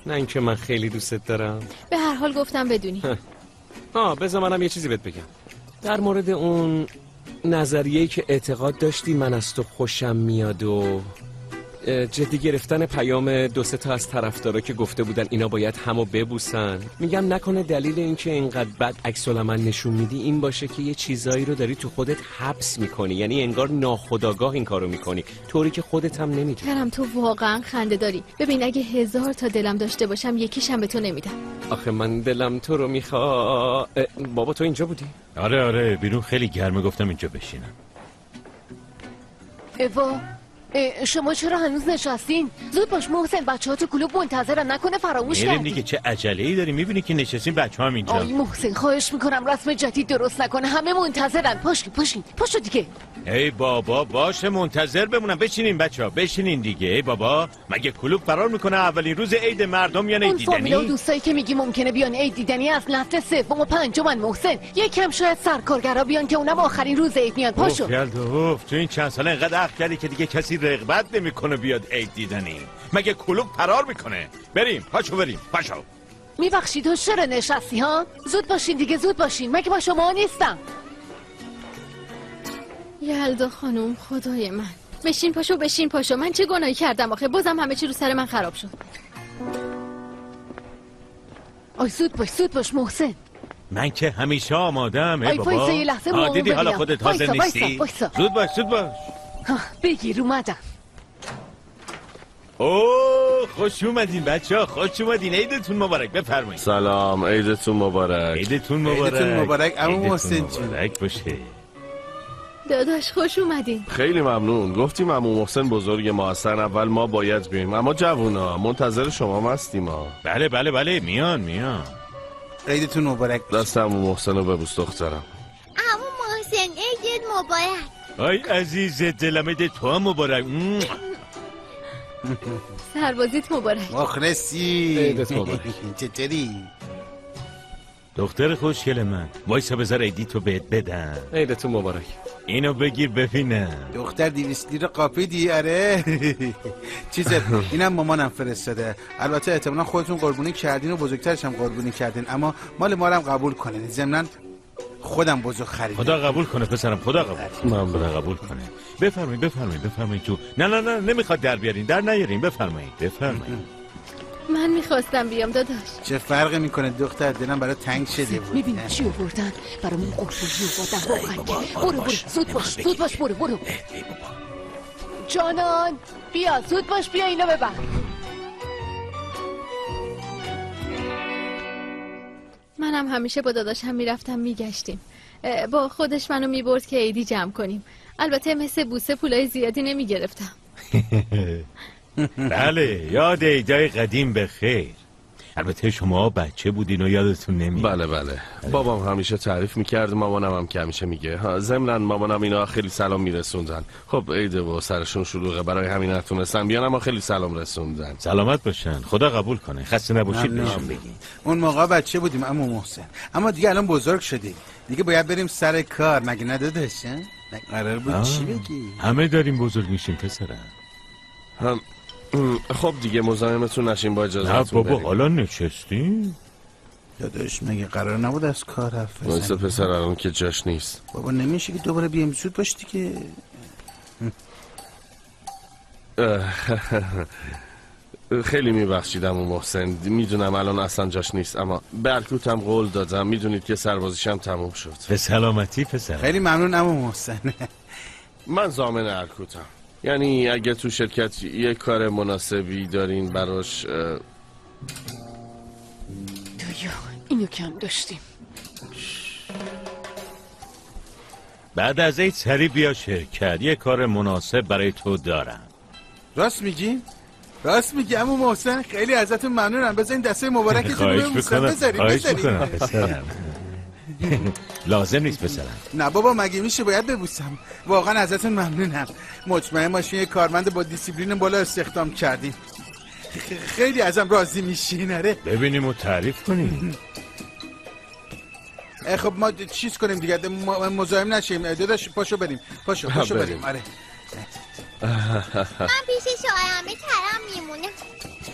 نه اینکه من خیلی دوستت دارم. به هر حال گفتم بدونی. آه بذار منم یه چیزی بهت بگم. در مورد اون نظریه که اعتقاد داشتی من از تو خوشم میاد و جدی گرفتن پیام دو سه تا از طرفدارا که گفته بودن اینا باید همو ببوسن. میگم نکنه دلیل اینکه اینقدر بد عکس العمل نشون میدی این باشه که یه چیزایی رو داری تو خودت حبس می‌کنی. یعنی انگار ناخداگاه این کارو می‌کنی. طوری که خودت هم نمی‌دونی. کرم تو واقعا خنده داری. ببین اگه هزار تا دلم داشته باشم یکیشم به تو نمیدم. آخه من دلم تو رو میخوا اه، بابا تو اینجا بودی؟ آره آره بیرون خیلی گرمه گفتم اینجا بشینم. اوا شما چرا هنوز نشستین؟ زود باش محسن بچه ها تو کلوب منتظرن نکنه فراموش کردی. دیگه چه عجله ای داری می‌بینی که نشستیم بچه هم اینجا. آی محسن خواهش می‌کنم رسم جدید درست نکنه. همه منتظرن. پاشو پاشین پاشو دیگه. ای بابا باشه منتظر بمونم. بشینین بچه ها بشینین دیگه. ای بابا مگه کلوب فرار می‌کنه؟ اولین روز عید مردم یا اون دیدنی؟ دوستایی که میگی ممکنه بیان عید دیدنی از نفت سوم و پنجمن محسن. یکم شاید سرکارگرا بیان که اونم آخرین روز عید میان. پاشو اوف تو این چند ساله انقدر عقل کردی که دیگه کسی رغبت نمی‌کنه بیاد عید دیدنی. مگه کلوب فرار می‌کنه؟ بریم پاشو بریم پاشو. میبخشی تو چرا نشستی ها؟ زود باشین دیگه زود باشین. مگه با شما نیستم؟ یلدا خانم خدای من. بشین پاشو بشین پاشو. من چه گناهی کردم آخه؟ بازم همه چی رو سر من خراب شد. آی زود باش زود باش محسن. من که همیشه آمادم ای آی، بابا. وایسا یه لحظه دیدی حالا. خودت حاضر نیستی؟ وایسا. زود باش زود باش. ها، بگیر اومدم اوه خوش اومدین بچه ها خوش اومدین. عیدتون مبارک بفرمایید. سلام عیدتون مبارک. عیدتون مبارک. عیدتون مبارک، عمو محسن جون. مبارک باشه. داداش خوش اومدین. خیلی ممنون. گفتیم امو محسن بزرگ ما هستن اول ما باید بیم اما جوونا منتظر شما هستیم ها. بله بله بله. میان میان. عیدتون مبارک دست امو محسن رو ببوس دخترم. امو محسن عیدت مبارک. آی عزیز دلم عید تو هم مبارک. سربازیت مبارک. مخلصی. چطوری؟ دختر خوشگل من. وایسا بذار عیدی تو بهت بدم. عیدتون مبارک. اینو بگیر ببینم. دختر دیویست لیر قاپیدی آره. چیزه اینم مامانم فرستاده. البته احتمالا خودتون قربونی کردین و بزرگترش هم قربونی کردین. اما مال ما هم قبول کنین. ضمنا خودم بزرگ خریدم. خدا قبول کنه پسرم خدا قبول کنه. خدا قبول کنه بفرمایید بفرمایید بفرمایید تو. نه نه نه نمی‌خواد در بیارین در نیارین بفرمایید بفرمایید. من می‌خواستم بیام داداش. چه فرقی می‌کنه دختر؟ دلم برای تنگ شده بود. می‌بینی چی آوردن؟ برامون قربونی آوردن واقعا برو برو زود باش زود باش برو برو. جانان بیا زود باش بیا اینو ببر. منم همیشه با داداشم می‌رفتم میگشتیم. با خودش منو می‌برد که عیدی جمع کنیم. البته مثل بوسه پولای زیادی نمی‌گرفتم. بله یاد عیدای قدیم به خیر. البته شما بچه بودین و یادتون نمیاد. بله بله. بابام همیشه تعریف می‌کرد مامانم هم که همیشه میگه. ها، ضمناً مامانم اینا خیلی سلام میرسوندن. خب عیده و سرشون شلوغه برای همین نتونستن بیان اما خیلی سلام رسوندن. سلامت باشن. خدا قبول کنه. خسته نباشید ممنون. بهشون بگین اون موقع بچه بودیم اما محسن. اما دیگه الان بزرگ شدیم دیگه باید بریم سر کار. مگه نداداش ها؟ مگه قرار بود چی بگی؟ همه داریم بزرگ میشیم پسرم. هم خب دیگه مزاحمتون نشین با نه اجازهتون بابا بریم. حالا نشستیم داداش مگه قرار نبود از کار حرف بزنیم؟ پسر الان که جاش نیست. بابا نمیشه که دوباره بیام زود باش دیگه. خیلی میبخشیدم و محسن. می‌دونم الان اصلا جاش نیست اما برکوتم قول دادم. می‌دونید که سربازیشم تموم شد. به سلامتی پسرم خیلی ممنون اما محسن. من زامن ارکوتم. یعنی اگه تو شرکت یه کار مناسبی دارین براش تویا اینو کم داشتیم. بعد از عید سری بیا شرکت یه کار مناسب برای تو دارم. راست میگی؟ راست میگی اما محسن خیلی ازتون ممنونم. بذارین دسته مبارکتون خواهش رو ببوسم. می‌کنم لازم نیست پسرم. نه بابا مگه میشه باید ببوسم؟ واقعا ازتون ممنونم. مطمئن باشین یه کارمند با دیسیپلین بالا استخدام کردین. خ- خیلی ازم راضی میشین آره؟ ببینیم و تعریف کنیم. خب ما چیز کنیم دیگه مزاحم نشیم. داداش پاشو بریم. پاشو پاشو بریم. آره. من پیش شوهرمه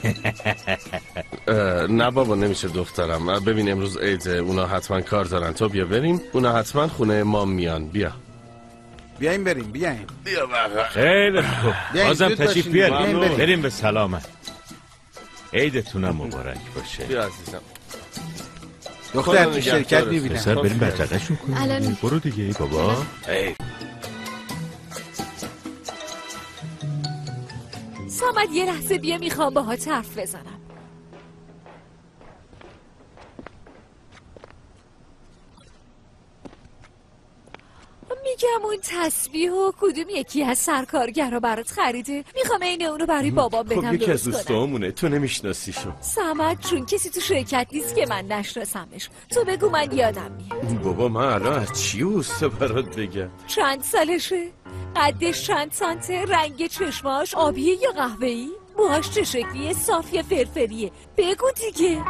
نه بابا نمیشه دخترم. ببین امروز عیده اونا حتما کار دارن. تو بیا بریم اونا حتما خونه ما میان. بیا. بیایم بریم بیایم. بیا بابا خیلی خوب. بازم تشریف. بیاریم بیاین بریم. بریم به سلامت. عیدتونم مبارک باشه. بیا عزیزم. دختر تو شرکت. می‌بینم پسر بریم بچقشون کنیم برو دیگه ای. بابا سامد یه لحظه بیا می‌خوام باهات حرف بزنم. میگم اون تسبیح و کدوم یکی از سرکارگرا برات خریده؟ می‌خوام عین اونو برای بابام بدم خب یکی از دوستامونه. تو نمیشناسیشو سمت چون کسی تو شرکت نیست که من نشناسمش. تو بگو من یادم میاد. بابا من الان از چی اوسته برات بگم؟ چند سالشه؟ قدش چند سانته رنگ چشماش آبیه یا قهوه‌ای؟ موهاش چه شکلیه؟ صاف یا فرفریه؟ بگو دیگه.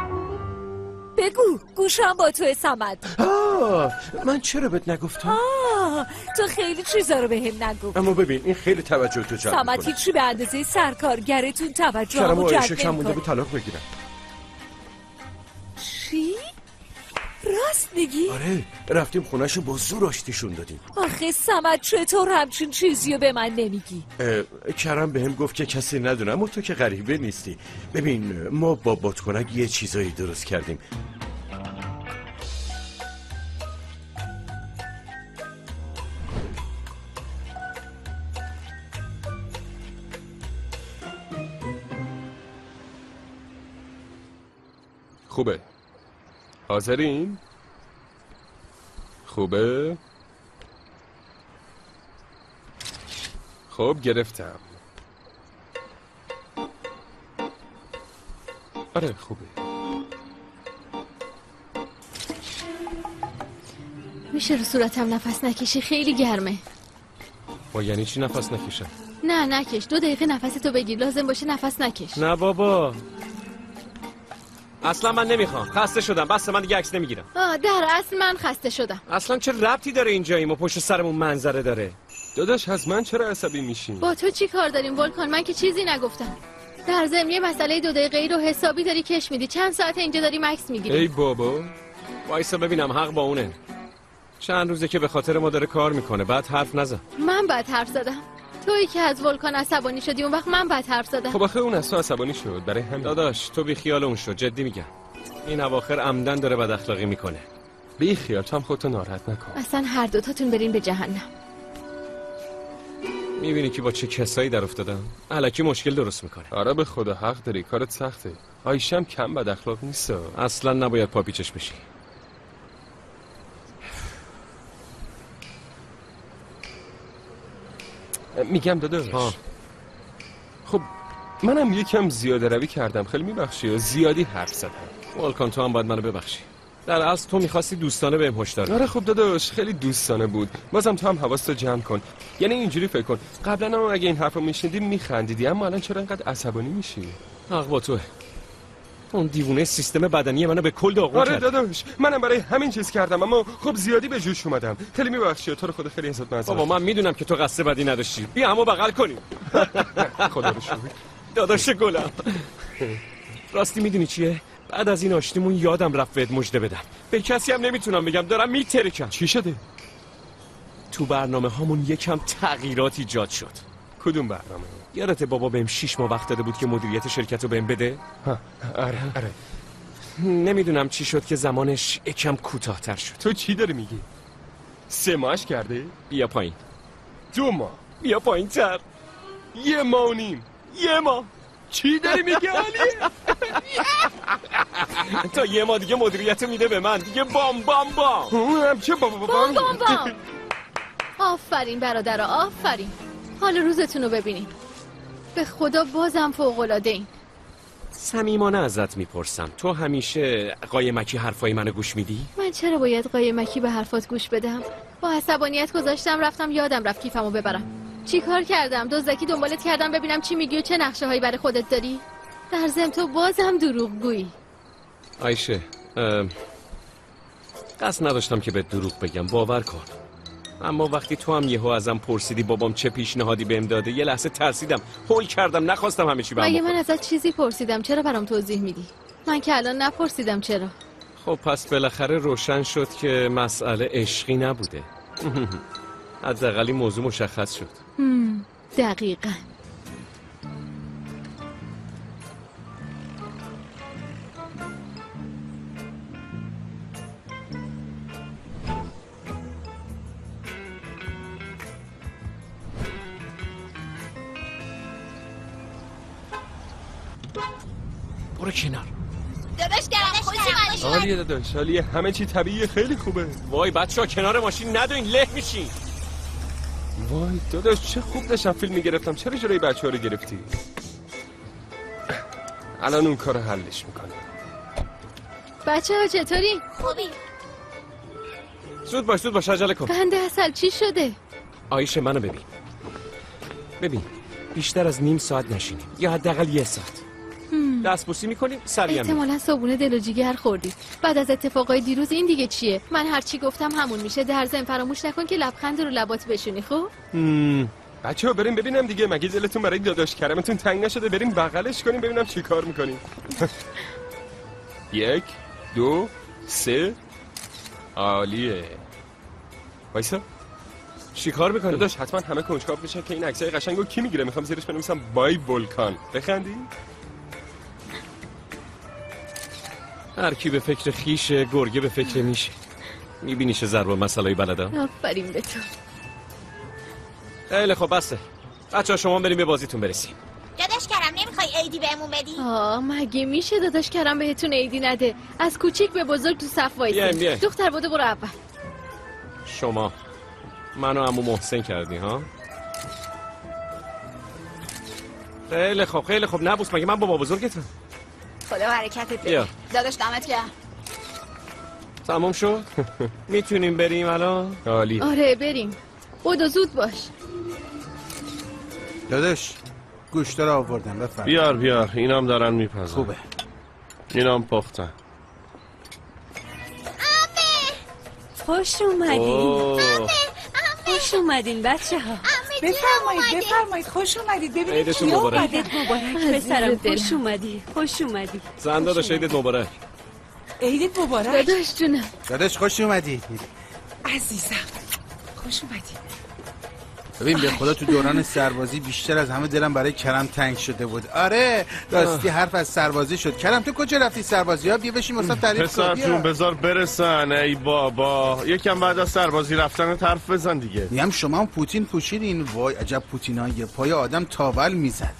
بگو گوشم با تو سمت آه من چرا بهت نگفتم؟ آه تو خیلی چیزا رو به هم نگو. اما ببین این خیلی توجه تو جلب می‌کنه. هیچی به اندازه سرکارگرتون توجه کرم و همو عایشه جلب مونده به نمی‌کنه. طلاق بگیرم. راست میگی؟ آره رفتیم خونهشو با زور آشتیشون دادیم. آخه سمت چطور همچین چیزی رو به من نمیگی؟ کرم بهم گفت که کسی ندونه اما تو که غریبه نیستی. ببین ما با بادکنک یه چیزایی درست کردیم. خوبه. حاضرین؟ خوبه؟ خب گرفتم. آره خوبه. میشه رو صورتم نفس نکشی؟ خیلی گرمه. ما یعنی چی نفس نکشم؟ نه نکش. دو دقیقه نفستو بگیر. لازم باشه نفس نکش. نه بابا. اصلا من نمی‌خوام. خسته شدم. بس من دیگه عکس نمی‌گیرم. آه در اصل من خسته شدم. اصلا چه ربطی داره اینجاییم و پشت سرمون منظره داره؟ داداش از من چرا عصبی میشین با تو چی کار داریم ولکان؟ من که چیزی نگفتم. در ضمن یه مسئله دو دقیقه رو حسابی داری کش میدی. چند ساعت اینجا داری مکس می‌گیری؟ ای بابا. وایسا ببینم حق با اونه. چند روزه که به خاطر ما داره کار می‌کنه. بعد حرف نزن. من بد حرف زدم. تویی که از ولکان عصبانی شدی اون وقت من بد حرف زدم. خب آخه اون از تو عصبانی شد برای همین. داداش تو بی خیال اون شد جدی میگم. این اواخر عمدن داره بد اخلاقی می‌کنه. بی خیال تو هم خودتو ناراحت نکن. اصلا هر دوتاتون برین به جهنم. می‌بینی که با چه کسایی در افتادم؟ علکی مشکل درست می‌کنه. آره به خدا حق داری کارت سخته. آیشم کم بد اخلاق نیست. اصلا نباید پاپیچش بشی. میگم داداش. ها. خب منم یکم زیاده روی کردم. خیلی میبخشی. و زیادی حرف زدم. والکان تو هم باید منو ببخشی. در اصل تو می‌خواستی دوستانه بهم هشدار بدی. آره خب داداش خیلی دوستانه بود. بازم تو هم حواستو جمع کن. یعنی اینجوری فکر کن. قبلا هم اگه این حرفو میشنیدی میخندیدی اما الان چرا انقدر عصبانی میشی؟ حق با توه. اون دیوونه سیستم بدنی منو به کل داغون آره داداش منم برای همین چیز کردم اما خب زیادی به جوش اومدم. خیلی میبخشی تو رو خدا خیلی ازت معذرت بابا من می‌دونم که تو قصد بدی نداشتی. بیا همو بغل کنیم. خدا رو شکر. داداش گلم. راستی می‌دونی چیه؟ بعد از این آشتیمون یادم رفت بهت مژده بدم. به کسی هم نمی‌تونم بگم دارم میترکم. چی شده؟ تو برنامه هامون یکم تغییرات ایجاد شد. کدوم برنامه؟ یادت بابا بهم شیش ماه وقت داده بود که مدیریت شرکت رو بهم بده؟ ها آره آره. نمی‌دونم چی شد که زمانش یکم کوتاهتر شد. تو چی داری میگی؟ سه ماهش کرده؟ بیا پایین. دو ماه. بیا پایین تر. یه ماه و نیم. یه ماه. چی داری میگی علی تا یه ماه دیگه مدیریت میده به من. دیگه بام بام بام. اونم چه بابا بام بام بام. آفرین برادرها آفرین. حال روزتون رو ببینین به خدا بازم فوق‌العاده این صمیمانه ازت می‌پرسم. تو همیشه قایمکی حرفای منو گوش میدی؟ من چرا باید قایمکی به حرفات گوش بدم؟ با عصبانیت گذاشتم رفتم یادم رفت کیفمو ببرم. چی کار کردم؟ دزدکی دنبالت کردم ببینم چی میگی و چه نقشه هایی برای خودت داری؟ در ضمن تو بازم دروغ گویی آیشه قصد نداشتم که به دروغ بگم. باور کن. اما وقتی تو هم یهو ازم پرسیدی بابام چه پیشنهادی بهم داده یه لحظه ترسیدم. هول کردم نخواستم همه چی بهم من ازت چیزی پرسیدم؟ چرا برام توضیح میدی؟ من که الان نپرسیدم چرا. خب پس بالاخره روشن شد که مسئله عشقی نبوده. حداقل این موضوع مشخص شد. دقیقا. کنار. داداش گرم خوشی عالیه داداش همه چی طبیعی خیلی خوبه. وای بچه ها کنار ماشین ندوین له میشین. وای داداش چه خوب داشتم فیلم می‌گرفتم چرا جلوی بچه ها رو گرفتی؟ الان اون کار حلش می‌کنه بچه ها چطوری؟ خوبی. زود باش زود باش عجله کن. قند اصل چی شده؟ آیشه منو ببین. ببین بیشتر از نیم ساعت نشینیم یا حداقل یه ساعت. دستبوسی می‌کنیم سریم احتمالا صابونه دل و جیگر خوردی. بعد از اتفاقای دیروز این دیگه چیه؟ من هرچی گفتم همون میشه. در ضمن فراموش نکن که لبخند رو لبات بشونی خب بچه ها بریم ببینم دیگه. مگه دلتون برای داداش کرمتون تنگ نشده؟ بریم بغلش کنیم ببینم چی کار می‌کنیم. یک دو سه. عالیه. وایسا. چی کار می‌کنی؟ داداش حتما همه کنجکاو بشن که این عکسای قشنگو کی می‌گیره؟ می‌خوام زیرش بنویسم بای ولکان. بخندی؟ هر کی به فکر خیشه گرگه به فکر میشه می‌بینی چه ضرب مسئله بلدم آفرین به تو. خیلی خب بسته بچه شما بریم به بازیتون برسیم. داداش کرم نمی‌خوای عیدی بهمون بدی؟ آه مگه میشه داداش کرم بهتون عیدی نده؟ از کوچیک به بزرگ تو صف بیاین، بیاین. وایسی دختر بوده برو اول. شما. منو امو محسن کردی ها؟ خیلی خب خیلی خب نبوس مگه من بابا بزرگتم؟ خدا برکتت بده. بیا. داداش دمت گرم. تمام شد؟ می‌تونیم بریم الان؟ عالی. آره بریم. بودو زود باش. داداش گوشتا رو آوردم بفرم بیار بیار. اینام دارن میپزن. خوبه. اینام پختن. خوش اومدین. اوه. خوش اومدین بچه ها بفرمایید بفرمایید خوش اومدید. ببینید عیدتون کیا مبارک. مبارک. پسرم. خوش اومدی. خوش اومدی. زن داداش عیدت مبارک. عیدت مبارک. داداش جونم. داداش خوش اومدی. عزیزم. خوش اومدی. ببین به خدا تو دوران سربازی بیشتر از همه دلم برای کرم تنگ شده بود. آره راستی حرف از سربازی شد. کرم تو کجا رفتی سربازی ها بیا بشین واسه تعریف پسر کن جون بذار برسن. ای بابا. یکم بعد از سربازی رفتن حرف بزن دیگه. میگم شما هم پوتین پوشیدین. وای عجب پوتینایی پای آدم تاول می‌زد.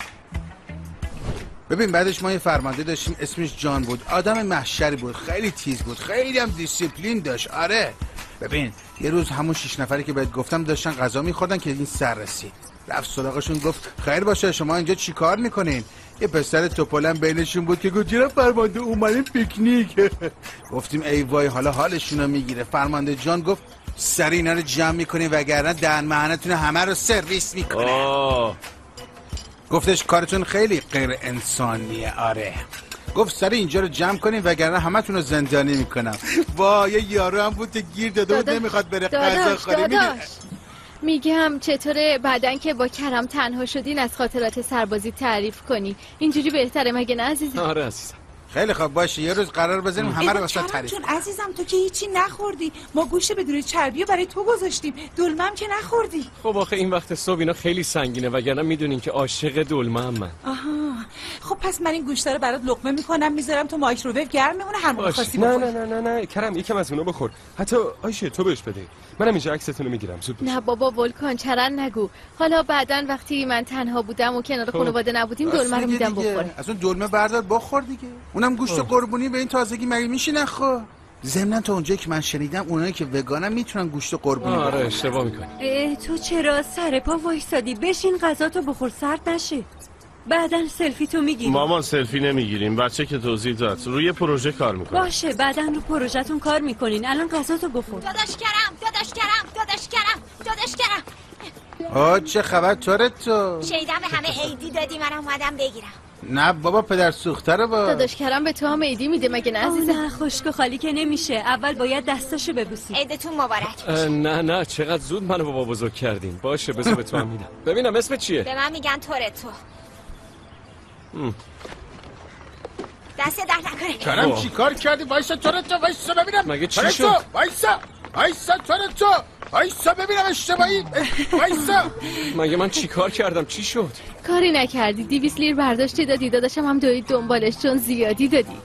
ببین بعدش ما یه فرمانده داشتیم. اسمش جان بود. آدم محشری بود. خیلی تیز بود. خیلی هم دیسیپلین داشت. آره. ببین یه روز همون شش نفری که بهت گفتم داشتن غذا میخوردن که این سر رسید. رفت سراغشون گفت خیر باشه شما اینجا چی کار می‌کنین؟ یه پسر تپلم بینشون بود که گفت چرا فرمانده اومدیم پیکنیک؟ گفتیم ای وای حالا حالشون رو می‌گیره. فرمانده جان گفت سریع اینا رو جمع می‌کنین وگرنه دهن مهنتون همه رو سرویس می‌کنه آه. گفتش کارتون خیلی غیر انسانیه آره. گفت سری اینجا رو جمع کنین وگرنه همتون رو زندانی می‌کنم. وای یه یارو هم بود که گیر داده بود نمی‌خواد بره غذا داداش. خوری میگم چطوره بعدن که با کرم تنها شدین از خاطرات سربازی تعریف کنی؟ اینجوری بهتره مگه نه عزیزم؟ آره عزیزم. خیلی خوب باشه. یه روز قرار بزنیم همه رو واسه تعریف جون عزیزم تو که هیچی نخوردی. ما گوشت بدون چربی رو برای تو گذاشتیم. دلمم که نخوردی. خب آخه این وقت صبح اینا خیلی سنگینه وگرنه می‌دونین که عاشق دلمه هم من آها. خب پس من این گوشت رو برات لقمه می‌کنم می‌ذارم تو مایکروویو گرم میمونه هر موقع خواستی نه بخور. نه نه نه نه. کرم یکم از اونا بخور. حتی آیشه تو بهش بده. منم اینجا عکستون رو می‌گیرم. زود باش. نه بابا ولکان چرن نگو. حالا بعدا وقتی من تنها بودم و کنار خب. خانواده نبودیم دلمه رو میدم. بخوره از اون دلمه بردار بخور دیگه. اونم گوشت خب. قربونی به این تازگی مگه میشه نخور ضمن تا اونجایی که من شنیدم اونایی که وگانن می‌تونن گوشت قربونی آره. اشتباه می‌کنی. اه، تو چرا سر پا وایسادی؟ بشین غذا تو بخور سرد نشه. بعدا سلفی تو می‌گیری. مامان سلفی نمی‌گیریم. بچه که توضیح داد. روی پروژه کار می‌کنه. باشه بعدا رو پروژهتون کار می‌کنین. الان غذا تو بخور. داداش کرم داداش کرم داداش کرم داداش کرم آه چه خبر؟ تورت تو؟ شیدم همه عیدی دادی من اومدم بگیرم. نه بابا پدر سوختره با داداش کرم به تو هم عیدی میده مگه نه عزیزم؟ نه خشک و خالی که نمیشه. اول باید دستاشو ببوسی. عیدتون مبارک. نه نه چقدر زود منو بابا بزرگ کردین. باشه بذار به تو هم میدم. ببینم اسم چیه؟ به من میگن تورتو. دست در نکنه. کرم چی کار کردی؟ وایسا تورتو وایسا ببینم. مگه چی شد؟ وایسا. وایسا تورتو وایسا ببینم اشتباهی. وایسا. مگه من چیکار کردم؟ چی شد؟ کاری نکردی. دیویس لیر برداشتی دادی. داداشم هم دوید دنبالش چون زیادی دادی.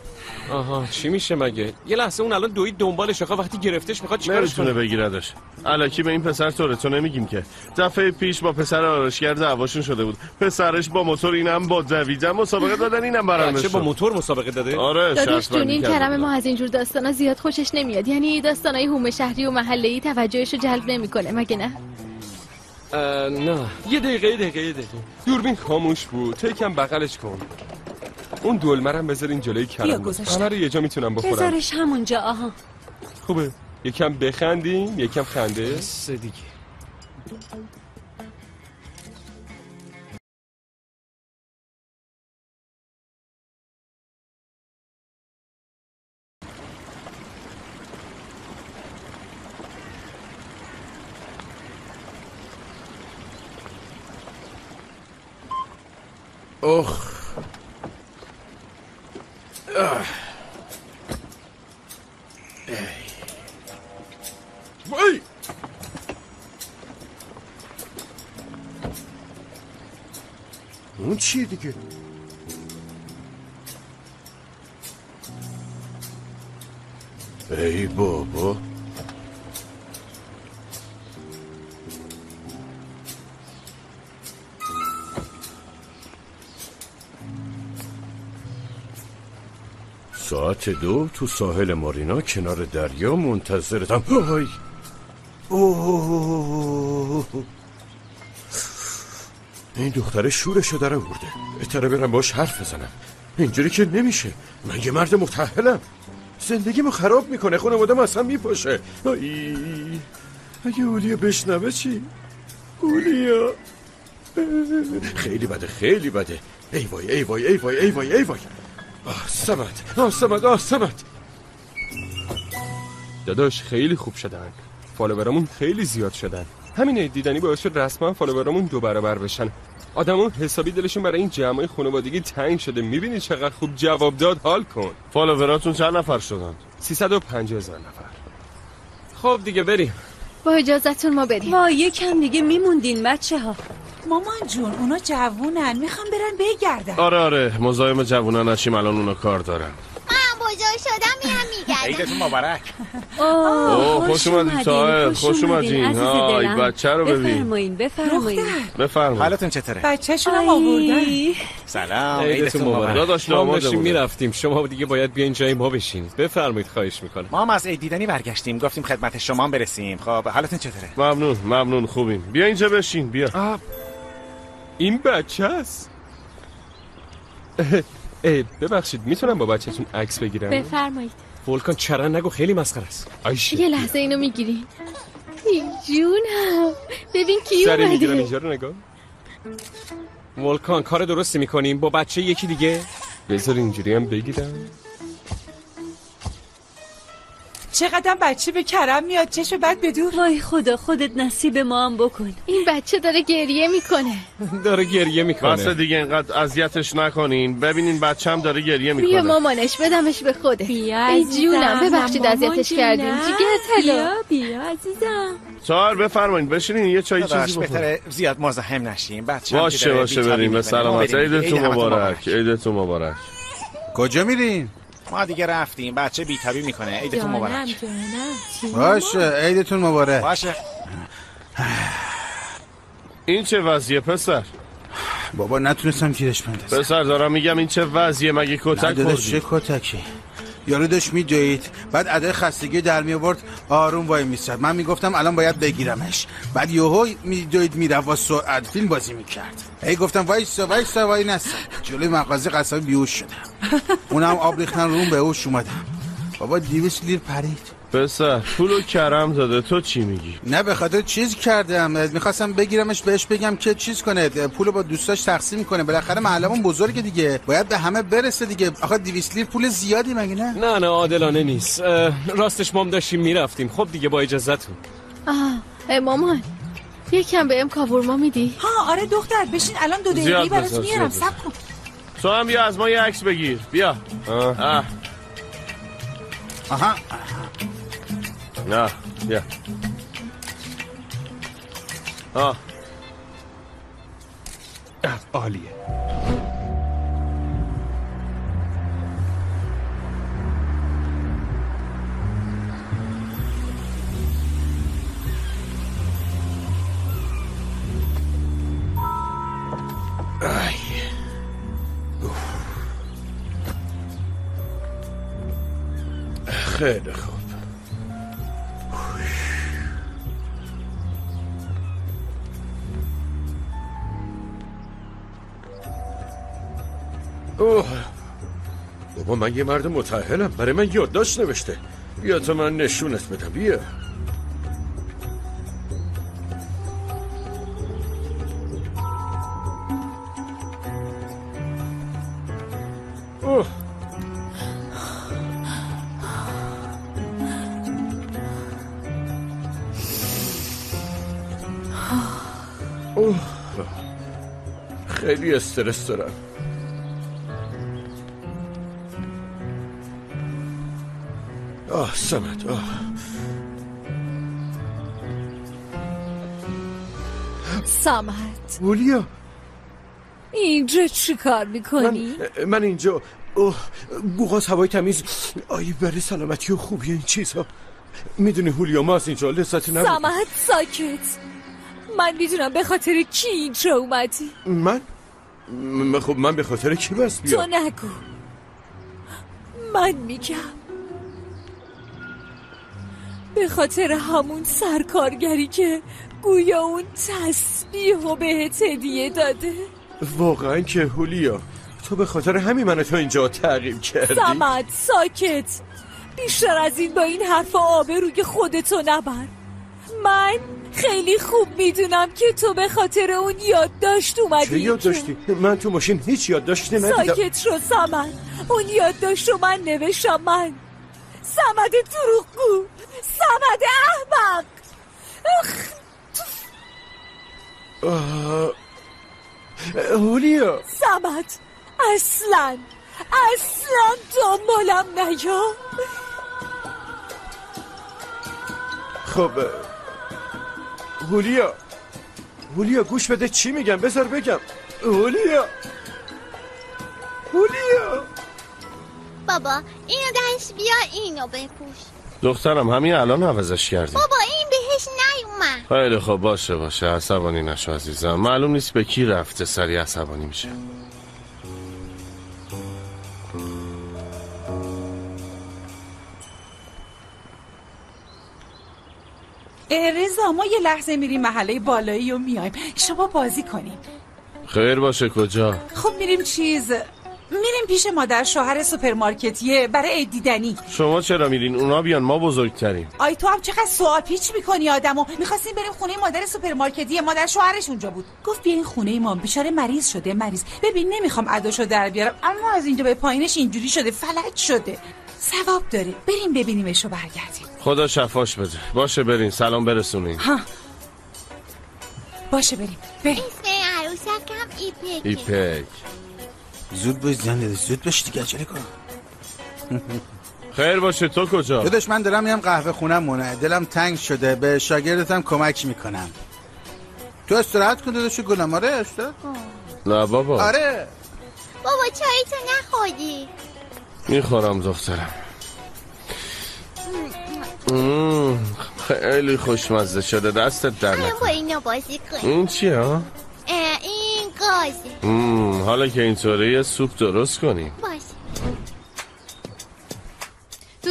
آها. چی میشه مگه؟ یه لحظه اون الان دوید دنبالش آخه وقتی گرفتش می‌خواد چیکارش نمی‌تونه کنه بگیردش. الکی به این پسر تورتو نمیگیم که. دفعه پیش با پسر آرایشگر دعواشون شده بود. پسرش با موتور اینم با دویدن مسابقه دادن اینم برنده بچه با. موتور مسابقه داده؟ آره داداش شرط جون این کرم. ما از اینجور داستانا زیاد خوشش نمیاد. یعنی داستانای هوم شهری و محله توجهش رو جلب نمی‌کنه مگه نه؟ نه. یه دقیقه یه دقیقه یه دقیقه. دوربین خاموش بود. تو یکم بغلش کن. اون دلمرم بذارین جلوی بیا کرم گذاشتم. همه رو یه جا می‌تونم بخورم. بذارش همونجا آها. خوبه. یکم بخندیم یکم خنده. دیگه. اخ ای. وای اون چیه دیگه ای بابا ساعت دو تو ساحل مارینا کنار دریا منتظرتم اوه. این دختر شورشو در آورده. بهتره برم باش حرف بزنم. اینجوری که نمیشه. من یه مرد متحلم. زندگیمو خراب می‌کنه. خانوادم اصلا میپاشه. آی! اگه اولیا بشنوه چی؟ اولیا! خیلی بده خیلی بده. ای وای ای وای ای وای ای وای ای وای. آه سمت. آه سمت. آه سمت. داداش خیلی خوب شدن. follower امون خیلی زیاد شدن. همین عید دیدنی باعث شد رسما follower امون دو برابر بشن. آدما حسابی دلشون برای این جمعای خانوادگی تنگ شده. می‌بینی چقدر خوب جواب داد؟ حال کن. follower اتون چند نفر شدن؟ 350 هزار نفر. خب دیگه بریم. با اجازتون ما بریم. وای یکم دیگه میموندین بچه ها مامان جون اونا جوونن. می‌خوام برن بگردن. آره آره. مزاحم جوونا نشیم الان اونا کار دارن. من بزرگ شدم میرم میگردم عیدتون مبارک. اوه، خوش اومدی، طاهر. خوش اومدین. عزیز های،. بچه رو ببین. بفرمایین بفرمایین. بفرمایید حالتون چطوره؟ بچهشون هم آی. آوردن. سلام عیدتون مبارک. مبارک. داداش داشتیم. می‌رفتیم. شما دیگه باید بیاین جای ما بشین. بفرمایید خواهش می‌کنم. ما هم از عید دیدنی برگشتیم. گفتیم خدمت شما هم برسیم. خب حالتون چطوره؟ ممنون ممنون. خوبیم. بیا اینجا بشین. بیا. این بچه است ببخشید می‌تونم با بچهتون عکس بگیرم؟ بفرمایید. ولکان چرا نگو خیلی مسخره است. آیشه یه لحظه اینو می‌گیری. جونم ببین کی سری می‌گیرم اومده اینجا رو نگاه. ولکان کار درستی می‌کنیم؟ با بچه یکی دیگه؟ بذار اینجوری هم بگیرم. چقدر بچه به کرم میاد؟ چشم بد بدور وای خدا خودت نصیب ما هم بکن. این بچه داره گریه می‌کنه. داره گریه بس می‌کنه دیگه اینقدر اذیتش نکنین. ببینین بچم داره گریه بیا می‌کنه مامانش بدمش به خوده بیا ای. جونم ببخشید اذیتش. کردیم. جیگر طلا بیا بیا عزیزم. سار بفرمایین بشینین یه چای داداش چیزی بخور بهتره زیاد مزاحم نشیم بچه باشه باشه بریم. به سلامت. عیدتون مبارک. عیدتون مبارک. کجا میرین؟ ما دیگه رفتیم. بچه بیتابی می‌کنه. عیدتون مبارک. باشه عیدتون مبارک. باشه. این چه وضعیه پسر؟ بابا نتونستم گیرش بندازم پسر دارم میگم این چه وضعیه؟ مگه نه کتک داداش چه خوردی کتکی؟ یارو داشت میدوید. بعد ادای خستگی در می آورد آروم وای میستد من می‌گفتم الان باید بگیرمش. بعد یهو میدوید می‌رفت با سرعت فیلم بازی می‌کرد. هی گفتم وایسا وایسا وای نسا جلوی مغازه قصابی بیهوش شدم. اونم آب ریختن روم به هوش اومدم. بابا دیویس لیر پرید. پسر پولو کرم داده تو چی میگی؟ نه به خاطر چیز کردم. می‌خواستم بگیرمش بهش بگم که چیز کنه. پولو با دوستاش تقسیم کنه. بالاخره محلمون بزرگه دیگه. باید به همه برسه دیگه. آخه 200 لیر پول زیادی مگه نه؟ نه نه عادلانه نیست. راستش ما هم داشتیم می‌رفتیم. خب دیگه با اجازهتون. آه اه، مامان. یکم به ام کاورما میدی؟ ها آره دختر. بشین الان دو دقیقه برات میارم. سب کن. تو هم بیا از ما یه عکس بگیر. بیا. آه. آها. نه بیا آه عالیه خیلی خوب اوه. بابا من یه مرد متحلم برای من یادداشت نوشته. بیا تا من نشونت بدم. بیا. خیلی استرس دارم. آه سمت آه. سمت. ولیا. اینجا چی کار می‌کنی؟ من, من اینجا اوه بوغاز هوای تمیز. آی برای سلامتی و خوبی این چیزها. می‌دونی هولیا ما از اینجا لذتی نبود سمت ساکت. من می‌دونم به خاطر کی اینجا اومدی. من؟ خب من به خاطر کی بس تو بیا نگو. من میگم. به خاطر همون سرکارگری که گویا اون تسبیح و بهت هدیه داده. واقعا که هولیا تو به خاطر همین من تو اینجا تعقیب کردی؟ سمت ساکت. بیشتر از این با این حرف آبه روی خودتو نبر. من خیلی خوب می‌دونم که تو به خاطر اون یادداشت اومدی چه یاد داشتی؟ من تو ماشین هیچ یادداشتی ندیدم. ساکت شو سمن اون یادداشت رو من نوشتم من. سمد دروغگو. سمد احمق. هولیا. سمد اصلا. اصلا دنبالم نیا. خب هولیا. هولیا گوش بده چی میگم؟ بذار بگم. هولیا. هولیا. بابا اینو دنش بیا اینو بپوش. دخترم همین الان عوضش کردی بابا این بهش نیومد. خیلی خب باشه باشه. عصبانی نشو عزیزم. معلوم نیست به کی رفته سری عصبانی میشه. اه، رضا ما یه لحظه میریم محله بالایی و میایم. شما بازی کنیم. خیر باشه کجا؟ خب میریم چیز میریم پیش مادر شوهر سوپرمارکتیه برای عید دیدنی. شما چرا میرین؟ اونا بیان ما بزرگتریم. آی تو هم چقدر سوال پیچ می‌کنی آدمو. می‌خواستیم بریم خونه مادر سوپرمارکتیه. مادر شوهرش اونجا بود. گفت بیاین خونه ما بیچاره مریض شده مریض. ببین نمی‌خوام اداشو در بیارم. اما از اینجا به پایینش اینجوری شده فلج شده. ثواب داره. بریم ببینیمش و برگردیم. خدا شفاش بده. باشه برین سلام برسونین. ها. باشه بریم. بریم. اسم عروسکم ایپکه ایپک. زود باش زنده زود باش دیگه عجله کن خیر باشه تو کجا؟ داداش من دارم میام قهوه خونم مونه. دلم تنگ شده به شاگردتم کمک می‌کنم. تو استراحت کن داداش گلم. آره استراحت کن. نه بابا. آره. بابا چای تو نخوردی می‌خورم دخترم. مم، خیلی خوشمزه شده دستت در با نکن اینو بازی کنیم. این چیه ها؟ این مم، حالا که اینطوره یه سوپ درست کنیم. دوست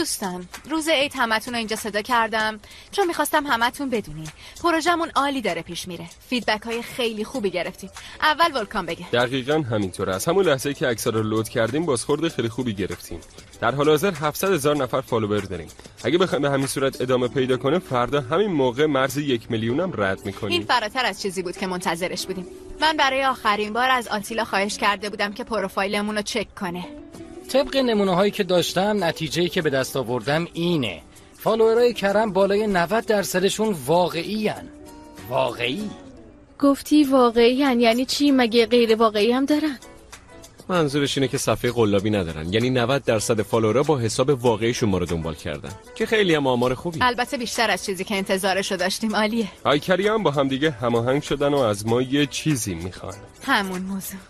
دوستان روز عید همتون رو اینجا صدا کردم. چون می‌خواستم همتون بدونین پروژمون عالی داره پیش میره. فیدبک های خیلی خوبی گرفتیم اول ولکان بگو. دقیقا همینطور از همون لحظه که عکس‌ها رو load کردیم بازخورد خیلی خوبی گرفتیم. در حال حاضر 700 هزار نفر follower داریم. اگه بخوایم به همین صورت ادامه پیدا کنه فردا همین موقع مرز یک میلیونم رد این می‌کنیم فراتر از چیزی بود که منتظرش بودیم. من برای آخرین بار از آتیلا خواهش کرده بودم که پروفایلمون رو چک کنه. طبق نمونه هایی که داشتم نتیجه که به دست آوردم اینه. follower ای کرم بالای 90 درصدشون واقعی‌ان. واقعی؟ گفتی واقعی یعنی چی؟ مگه غیر واقعی هم دارن؟ منظورش اینه که صفحه قلابی ندارن. یعنی 90 درصد فالوورا با حساب واقعیشون ما رو دنبال کردن. که خیلی هم آمار خوبی. البته بیشتر از چیزی که انتظارشو داشتیم عالیه. آیکری هم با همدیگه هماهنگ شدن و از ما یه چیزی می‌خوان. همون موضوع.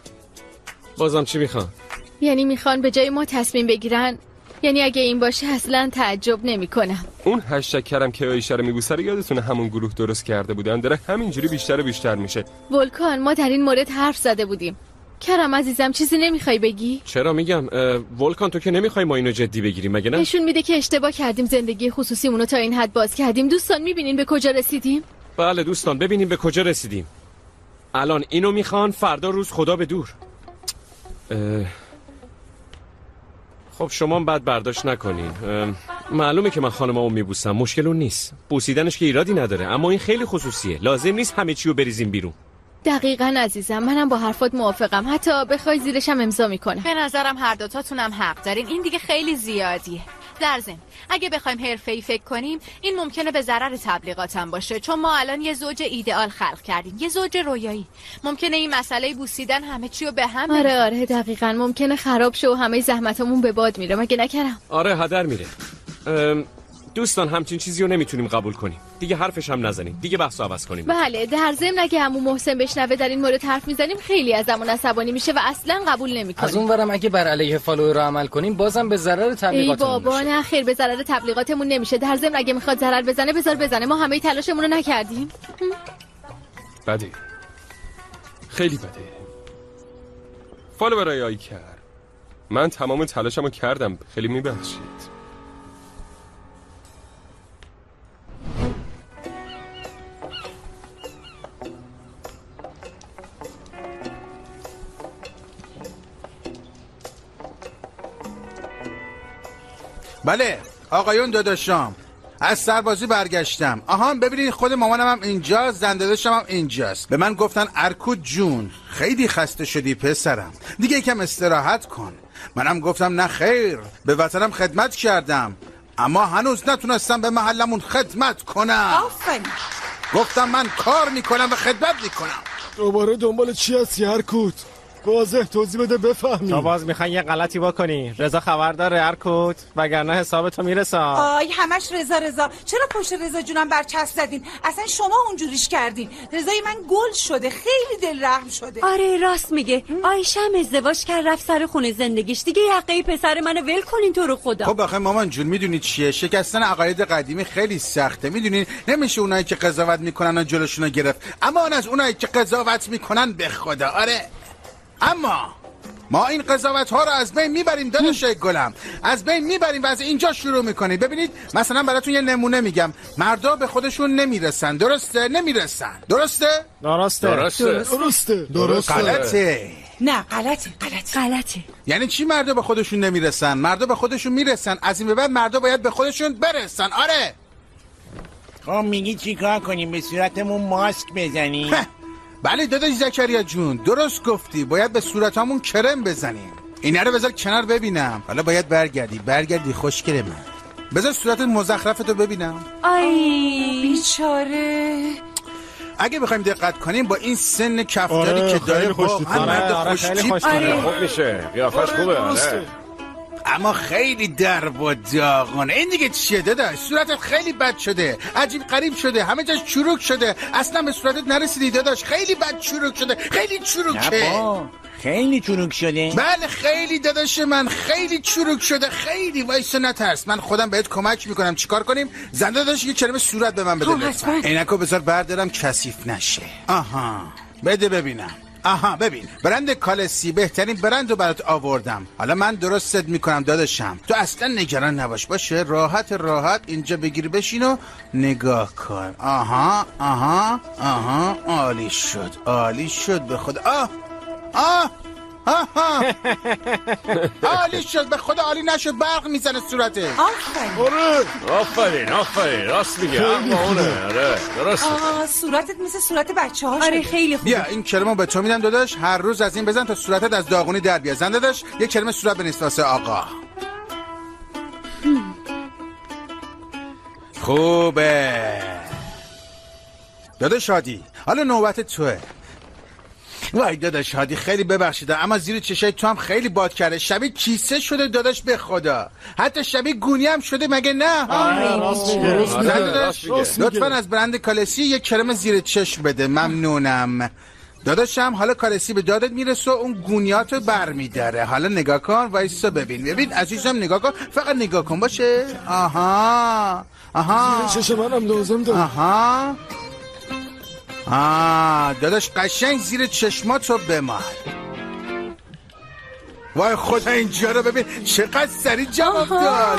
بازم چی می‌خوان؟ یعنی می‌خوان به جای ما تصمیم بگیرن؟ یعنی اگه این باشه اصلا تعجب نمی‌کنم. اون هشتگ کرم که آیشه رو میبوسه رو یادتونه همون گروه درست کرده بودن؟ داره همینجوری بیشتر و بیشتر میشه. ولکان ما در این مورد حرف زده بودیم. کرم عزیزم چیزی نمی‌خوای بگی؟ چرا میگم؟ ولکان تو که نمی‌خوای ما اینو جدی بگیریم مگه نه؟ نشون میده که اشتباه کردیم زندگی خصوصیمون رو تا این حد باز کردیم. دوستان می‌بینین به کجا رسیدیم؟ بله دوستان ببینیم به کجا رسیدیم. الان اینو می‌خوان فردا روز خدا به دور. اه، خب شما بد برداشت نکنین. معلومه که من خانممو میبوسم. مشکل اون نیست. بوسیدنش که ایرادی نداره اما این خیلی خصوصیه. لازم نیست همه چی رو بریزیم بیرون. دقیقا عزیزم منم با حرفات موافقم. حتی بخوای زیرش هم امضا می‌کنم. به نظرم هر دوتاتونم حق دارین. این دیگه خیلی زیادیه. در ضمن اگه بخوایم حرفه‌ای فکر کنیم این ممکنه به ضرر تبلیغاتم باشه. چون ما الان یه زوج ایدئال خلق کردیم یه زوج رویایی. ممکنه این مسئله بوسیدن همه چی رو به هم آره بریزه. آره دقیقا. ممکنه خراب شه و همه زحمتمون به باد میره. مگه نکرم آره هدر میره. ام، دوستان همچین چیزی رو نمی‌تونیم قبول کنیم. دیگه حرفش هم نزنیم. دیگه بحث عوض کنیم. بله در ضمن اگه همون محسن بشنوه در این مورد حرف می‌زنیم خیلی ازمون عصبانی میشه و اصلا قبول از نمی‌کنه اون ورم اگه بر علیه فالوور رو عمل کنیم بازم به ضرر ای تبلیغاتمون بابا میشه. نه خیر به ضرر تبلیغاتمون نمیشه. در ضمن اگه می‌خواد ضرر بزنه بذار بزنه. ما همه تلاشمون رو نکردیم. بده خیلی بده فالو برای آی کر. من تمام تلاشمو کردم. خیلی میبخشید. بله آقایون داداشام از سربازی برگشتم. آها ببینید خود مامانم هم اینجا زنداداشم هم اینجاست. به من گفتن ارکود جون خیلی خسته شدی پسرم. دیگه یکم استراحت کن. منم گفتم نه خیر به وطنم خدمت کردم. اما هنوز نتونستم به محلمون خدمت کنم. آفرین. گفتم من کار می‌کنم و خدمت می‌کنم. دوباره دنبال چی هستی هرکوت واضح توضیح بده بفهمی تو باز می‌خوای یه غلطی بکنی. رضا خبر داره ارکوت وگرنه حساب تو می‌رسه آی همش رضا رضا. چرا پشت رضا جونم برچسب زدین؟ اصلا شما اونجوریش کردین. رضای من گل شده خیلی دل رحم شده. آره راست میگه. آیشه هم ازدواج کرد رفت سر خونه زندگیش. دیگه یقه پسر منو ول کنین تو رو خدا. خب آخه مامان جون می‌دونی چیه؟ شکستن عقاید قدیمی خیلی سخته. می‌دونی؟ نمیشه اونایی که قضاوت می‌کنن و جلوشونو گرفت. اما آن از اونایی که قضاوت می‌کنن به خدا. آره. اما ما این قضاوت ها رو از بین می‌بریم داداش گلم. از بین می‌بریم و از اینجا شروع می‌کنیم. ببینید مثلا براتون یه نمونه میگم. مردا به خودشون نمی‌رسن. درسته؟ نمی‌رسن. درسته؟ درسته. درسته. درسته. غلطه. نه غلطه. غلطه. غلطه. یعنی چی مردا به خودشون نمی‌رسن؟ مردا به خودشون می‌رسن. از این به بعد مردا باید به خودشون برسن. آره. خب میگی چیکار کنیم؟ به صورتمون ماسک بزنیم. بله داداش زکریا جون درست گفتی. باید به صورتمون کرم بزنیم. اینا رو بذار کنار ببینم. حالا باید برگردی. برگردی خوشگل من. بذار صورت مزخرفتو ببینم. آی. بیچاره. اگه بخوایم دقت کنیم با این سن کفتاری آره، که داره خیلی. واقعا آره، مرد آره، خیلی خوش‌تیپ. داره. خوب میشه. قیافش خوبه درسته. اما خیلی در و داغونه این دیگه چیه داداش؟ صورتت خیلی بد شده. عجیب غریب شده. همه جاش چروک شده. اصلا به صورتت نرسیدی داداش. خیلی بد چروک شده. خیلی چروکه. نه با، خیلی چروک شده. بله خیلی داداش من. خیلی چروک شده. خیلی وایسا نترس. من خودم بهت کمک می‌کنم. چیکار کنیم؟ زنده داداش یه کرم صورت به من بده خب، لطفا. عینکو بذار بردارم کثیف نشه. آها. بده ببینم. آها ببین برند کالسی بهترین برند رو برات آوردم. حالا من درستت می‌کنم داداشم. تو اصلا نگران نباش باشه. راحت راحت. اینجا بگیر بشین و نگاه کن. آها آها آها. عالی شد عالی شد. به خدا. آه آه. عالی شد به خدا عالی نشد برق می‌زنه صورته آره. آفرین آفرین. راست میگه. اما اونه. آره درست آه صورتت مثل صورت بچه ها آره خیلی خوب بیا این کلمه به تو میدم داداش. هر روز از این بزن تا صورتت از داغونی در بیا زن داداش یه کلمه صورت بنویس واسه آقا. خوبه. داداش شادی حالا نوبت توه. وای داداش شادی خیلی ببخشید. اما زیر چشای تو هم خیلی باد کرده. شبیه کیسه شده داداش به خدا. حتی شبیه گونی هم شده مگه نه. لطفا از برند کالسی یک کرم زیر چشم بده. ممنونم. داداشم حالا کالسی به دادت می‌رسه و اون گونیاتو بر میداره حالا نگاه کن وایسا ببین. ببین عزیزم نگاه کن. فقط نگاه کن باشه؟ آها. آها. زیر چش منم لازم داره آها. آه داداش قشنگ زیر چشماتو بمال وای خدا اینجا رو ببین چقدر سریع جواب داد.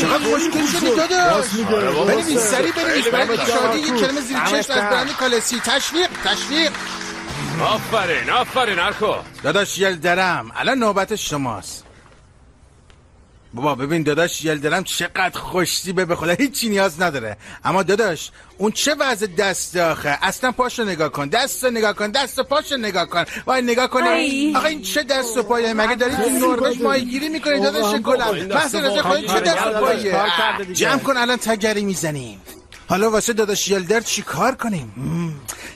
چقدر خوشگل شدی داداش. آره بریم این سریع بریم دمت شادی گرم. یه کلمه زیر چشم از. برند کالسی. تشویق تشویق. آفرین آفرین ارکو داداش یلدرم الان نوبت شماست. بابا ببین داداش یلدرم چقدر خوشتیبه به خدا هیچی نیاز نداره. اما داداش اون چه وضع دست آخه؟ اصلا پاشو نگاه کن دست رو نگاه کن دست و پاشو نگاه کن. وای نگاه کن. آخه این چه دست و پایه؟ مگه داری تو نروژ ماهیگیری می‌کنی داداش گلم رضا واقعا خودت چه دست و پایه. جمع کن الان تگری می‌زنیم. حالا واسه داداش یلدر چی کار کنیم.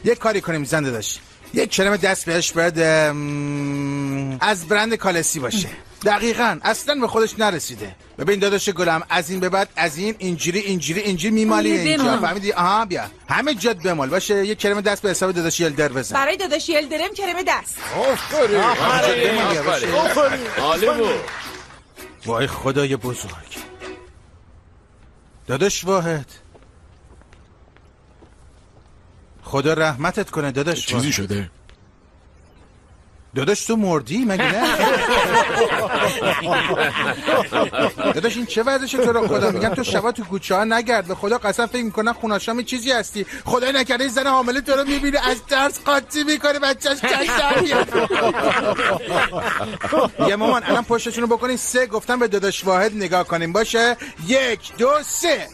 یه کاری کنیم زن داداش. یک کلمه دست بهش بده. مم، از برند کالسی باشه. دقیقا. اصلا به خودش نرسیده. ببین داداش گلم از این به بعد از این اینجوری اینجوری اینجوری میمالی اینجا. فهمیدی؟ آها بیا. همه جد بمال. باشه یک کلمه دست به حساب داداش یلدر بزن. برای داداش یلدرم کرم دست. آفرین. وای خدای بزرگ. داداش واحد. خدا رحمتت کنه داداش چیزی. شده؟ داداش تو مردی؟ مگه نه؟ داداش این چه وضعشه؟ تو رو خدا میگم تو شبا تو کوچه ها نگرد. به خدا قسم فکر می‌کنم خوناشام چیزی هستی. خدای نکرده این زن حامله تو رو می‌بینه از ترس قاطی می‌کنه بچهش کش یه مامان الان پشتشون رو بکنین. سه گفتم به داداش واحد نگاه کنیم. باشه؟ یک دو سه.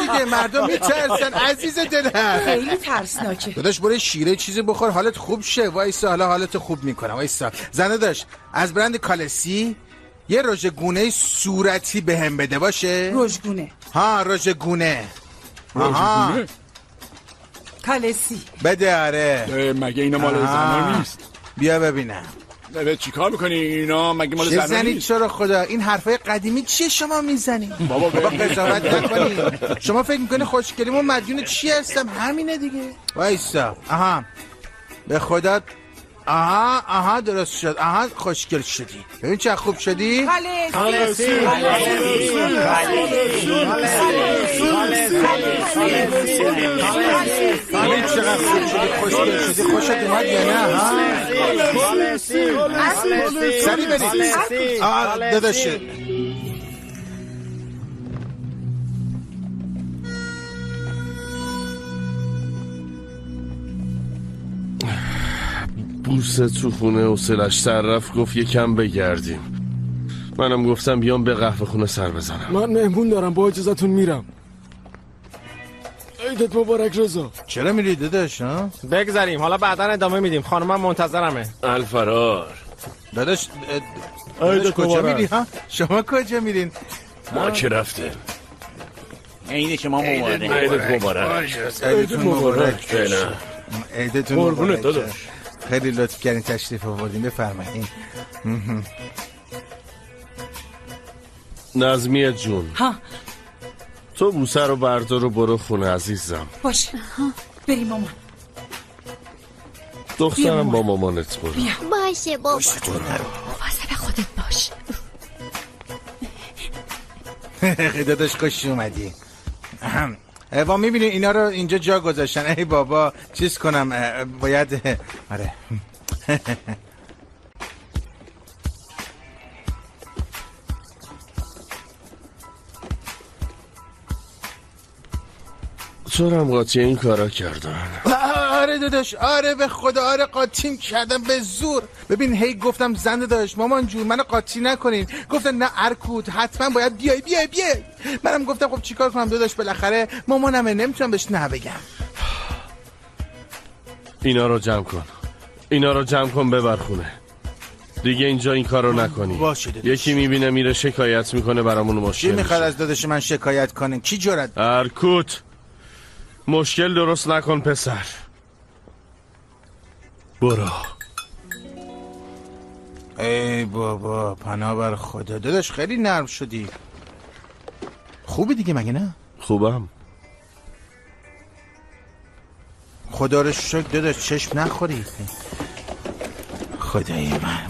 دیگه مردم میترسن. عزیز دلم خیلی ترسناکه. داداش برای شیره چیزی بخور حالت خوب شه. وایسا حالا حالت خوب می‌کنم. وایسا. زنده داشت. از برند کالسی یه رژ گونه صورتی به هم بده باشه؟ رژگونه ها رژ گونه. آها. کالسی. بده آره. مگه اینا مال. زنان نیست؟ بیا ببینم. نه چیکار می‌کنی اینا؟ مگه مال زنان زنی؟ چرا خدا این حرفای قدیمی چیه شما می‌زنی؟ بابا بابا. قضاوت نکنی. شما فکر می‌کنی خوشگلیم و مدیون چی هستم؟ همینه دیگه. وایسا. آها. به خدا آها آها درست شد. آها خوشگل شدی. ببین چه خوب شدی. کالسی ببین چقدر خوب شدی. خوشگل شدی. خوشت اومد یا نه ها سری برید بوسه تو خونه و سلش سر رفت گفت یکم بگردیم. منم گفتم بیام به قهوه خونه سر بزنم. من مهمون دارم با اجازتون میرم. عیدت مبارک رضا. چرا میری داداش ها؟ بگذاریم حالا بعدا ادامه میدیم. خانمم منتظرمه. الفرار. داداش عیدت کجا. میری ها؟ شما کجا میرین؟ ما که رفتیم. عید شما مبارک. عیدت مبارک. عیدتون مبارک. عیدتون قربونت مبارک داداش. خیلی لطف کردین تشریف آوردین بفرمایید. نظمیه جون. ها. تو بوسه رو بردار و برو خونه عزیزم. باشه. بریم مامان. دخترم با مامانت برو. باشه بابا. مواظب خودت باش. داداش خوش اومدی. و می‌بینی اینا رو اینجا جا گذاشتن. ای بابا چیز کنم باید آره. چرا قاطی این کارا کردن. آره داداش آره به خدا آره قاطیم کردم به زور. ببین هی گفتم زنده داشت مامان جون منو قاطی نکنین. گفتن نه ارکوت حتما باید بیای بیای بیای. منم گفتم خب چیکار کنم داداش بالاخره مامانمه نمی‌تونم بهش نه بگم. اینا رو جمع کن. اینا رو جمع کن ببر خونه. دیگه اینجا این کارو نکنی. یکی می‌بینه میره شکایت می‌کنه برامون کی مشکل می‌خواد میشه. از داداش من شکایت کنه؟ کی جرأت ارکوت مشکل درست نکن پسر. برو. ای بابا پناه بر خدا. داداش خیلی نرم شدی. خوبی دیگه مگه نه؟ خوبم. خدا رو شکر داداش چشم نخوری. خدای من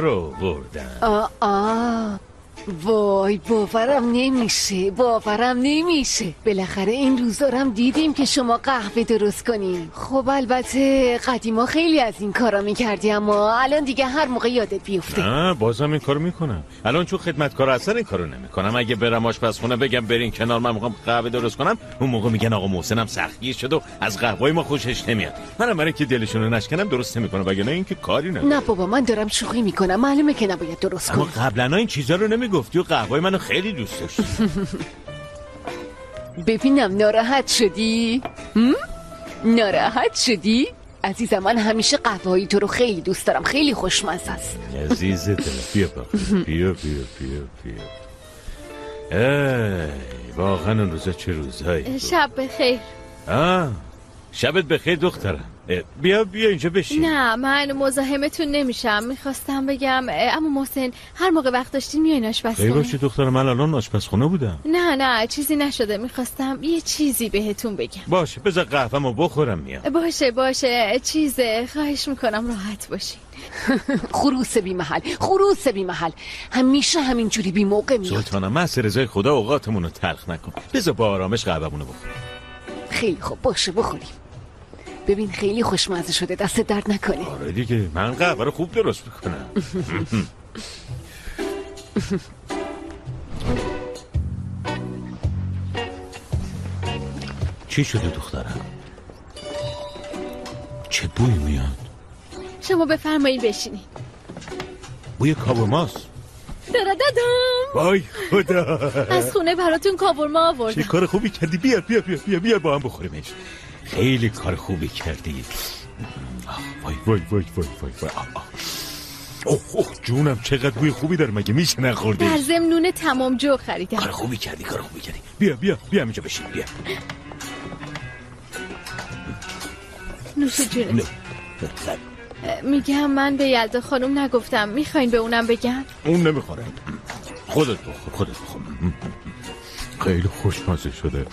رو بردن. وای باورم نمیشه باورم نمیشه. بالاخره این روزارم دیدیم که شما قهوه درست کنین خب البته قدیما خیلی از این کارا می‌کردی اما الان دیگه هر موقع یادت بیفته. نه بازم این کارو می‌کنم. الان چون خدمتکار اصلا این کارو نمی‌کنم. اگه برم آشپزخونه بگم برین کنار من می‌خوام قهوه درست کنم اون موقع میگن آقا محسنم سختگیر شد و از قهوه ما خوشش نمیاد. منم برای که دلشون رو نشکنم درست نمی‌کنم وگرنه این که کاری نه نه بابا من دارم شوخی می‌کنم. معلومه که نباید درست اما کنی. قبلا این چیزا رو نمی‌گفتی و قهوه منو خیلی دوست داشتی. ببینم ناراحت شدی؟ ناراحت شدی؟ عزیزم من همیشه قهوه‌ای تو رو خیلی دوست دارم. خیلی خوشمزه است. عزیز دل بیا بیا بیا بیا بیا. ای واقعا اون روزا چه روزهایی بود. شب بخیر. آه شبت بخیر دخترم. بیا بیا اینجا بشین. نه من مزاحمتون نمیشم. می‌خواستم بگم اما محسن هر موقع وقت داشتین میاین ای آشپزخونه باشه دخترم من الان آشپزخونه بودم. نه نه چیزی نشده. می‌خواستم یه چیزی بهتون بگم. باشه بذار قهوه‌مو بخورم میام. باشه باشه. چیزه خواهش می‌کنم راحت باشین. خروس بی محل خروس بی محل. همیشه همینجوری بی موقع میاد. سلطانم من سر رضای خدا اوقاتمون رو تلخ نکن. بذار با آرامش قهوه‌مونو بخور خیلی خوب باشه بخوریم. ببین خیلی خوشمزه شده دست درد نکنه. آره دیگه من قهوه رو خوب درست می‌کنم. چی شده دخترم؟ چه بوی میاد؟ شما بفرمایید بشینید. بوی کابوماست دادادم وای خدا. از خونه براتون کاورما چه آوردم کار خوبی کردی؟ بیا بیا بیا بیا بیا با هم بخوریمش خیلی کار خوبی کردی. وای وای وای وای وای وای. آه، آه. اوه اوه جونم چقدر بوی خوبی داره مگه میشه نخوردی؟ در ضمن نون تمام جو خریدم. کار خوبی کردی کار خوبی کردی. بیا بیا بیا اینجا بشین بیا. نوش جونت میگم من به یلدا خانم نگفتم. می‌خواین به اونم بگم اون نمی‌خوره. خودت بخور خودت بخور. خیلی خوشمزه شده.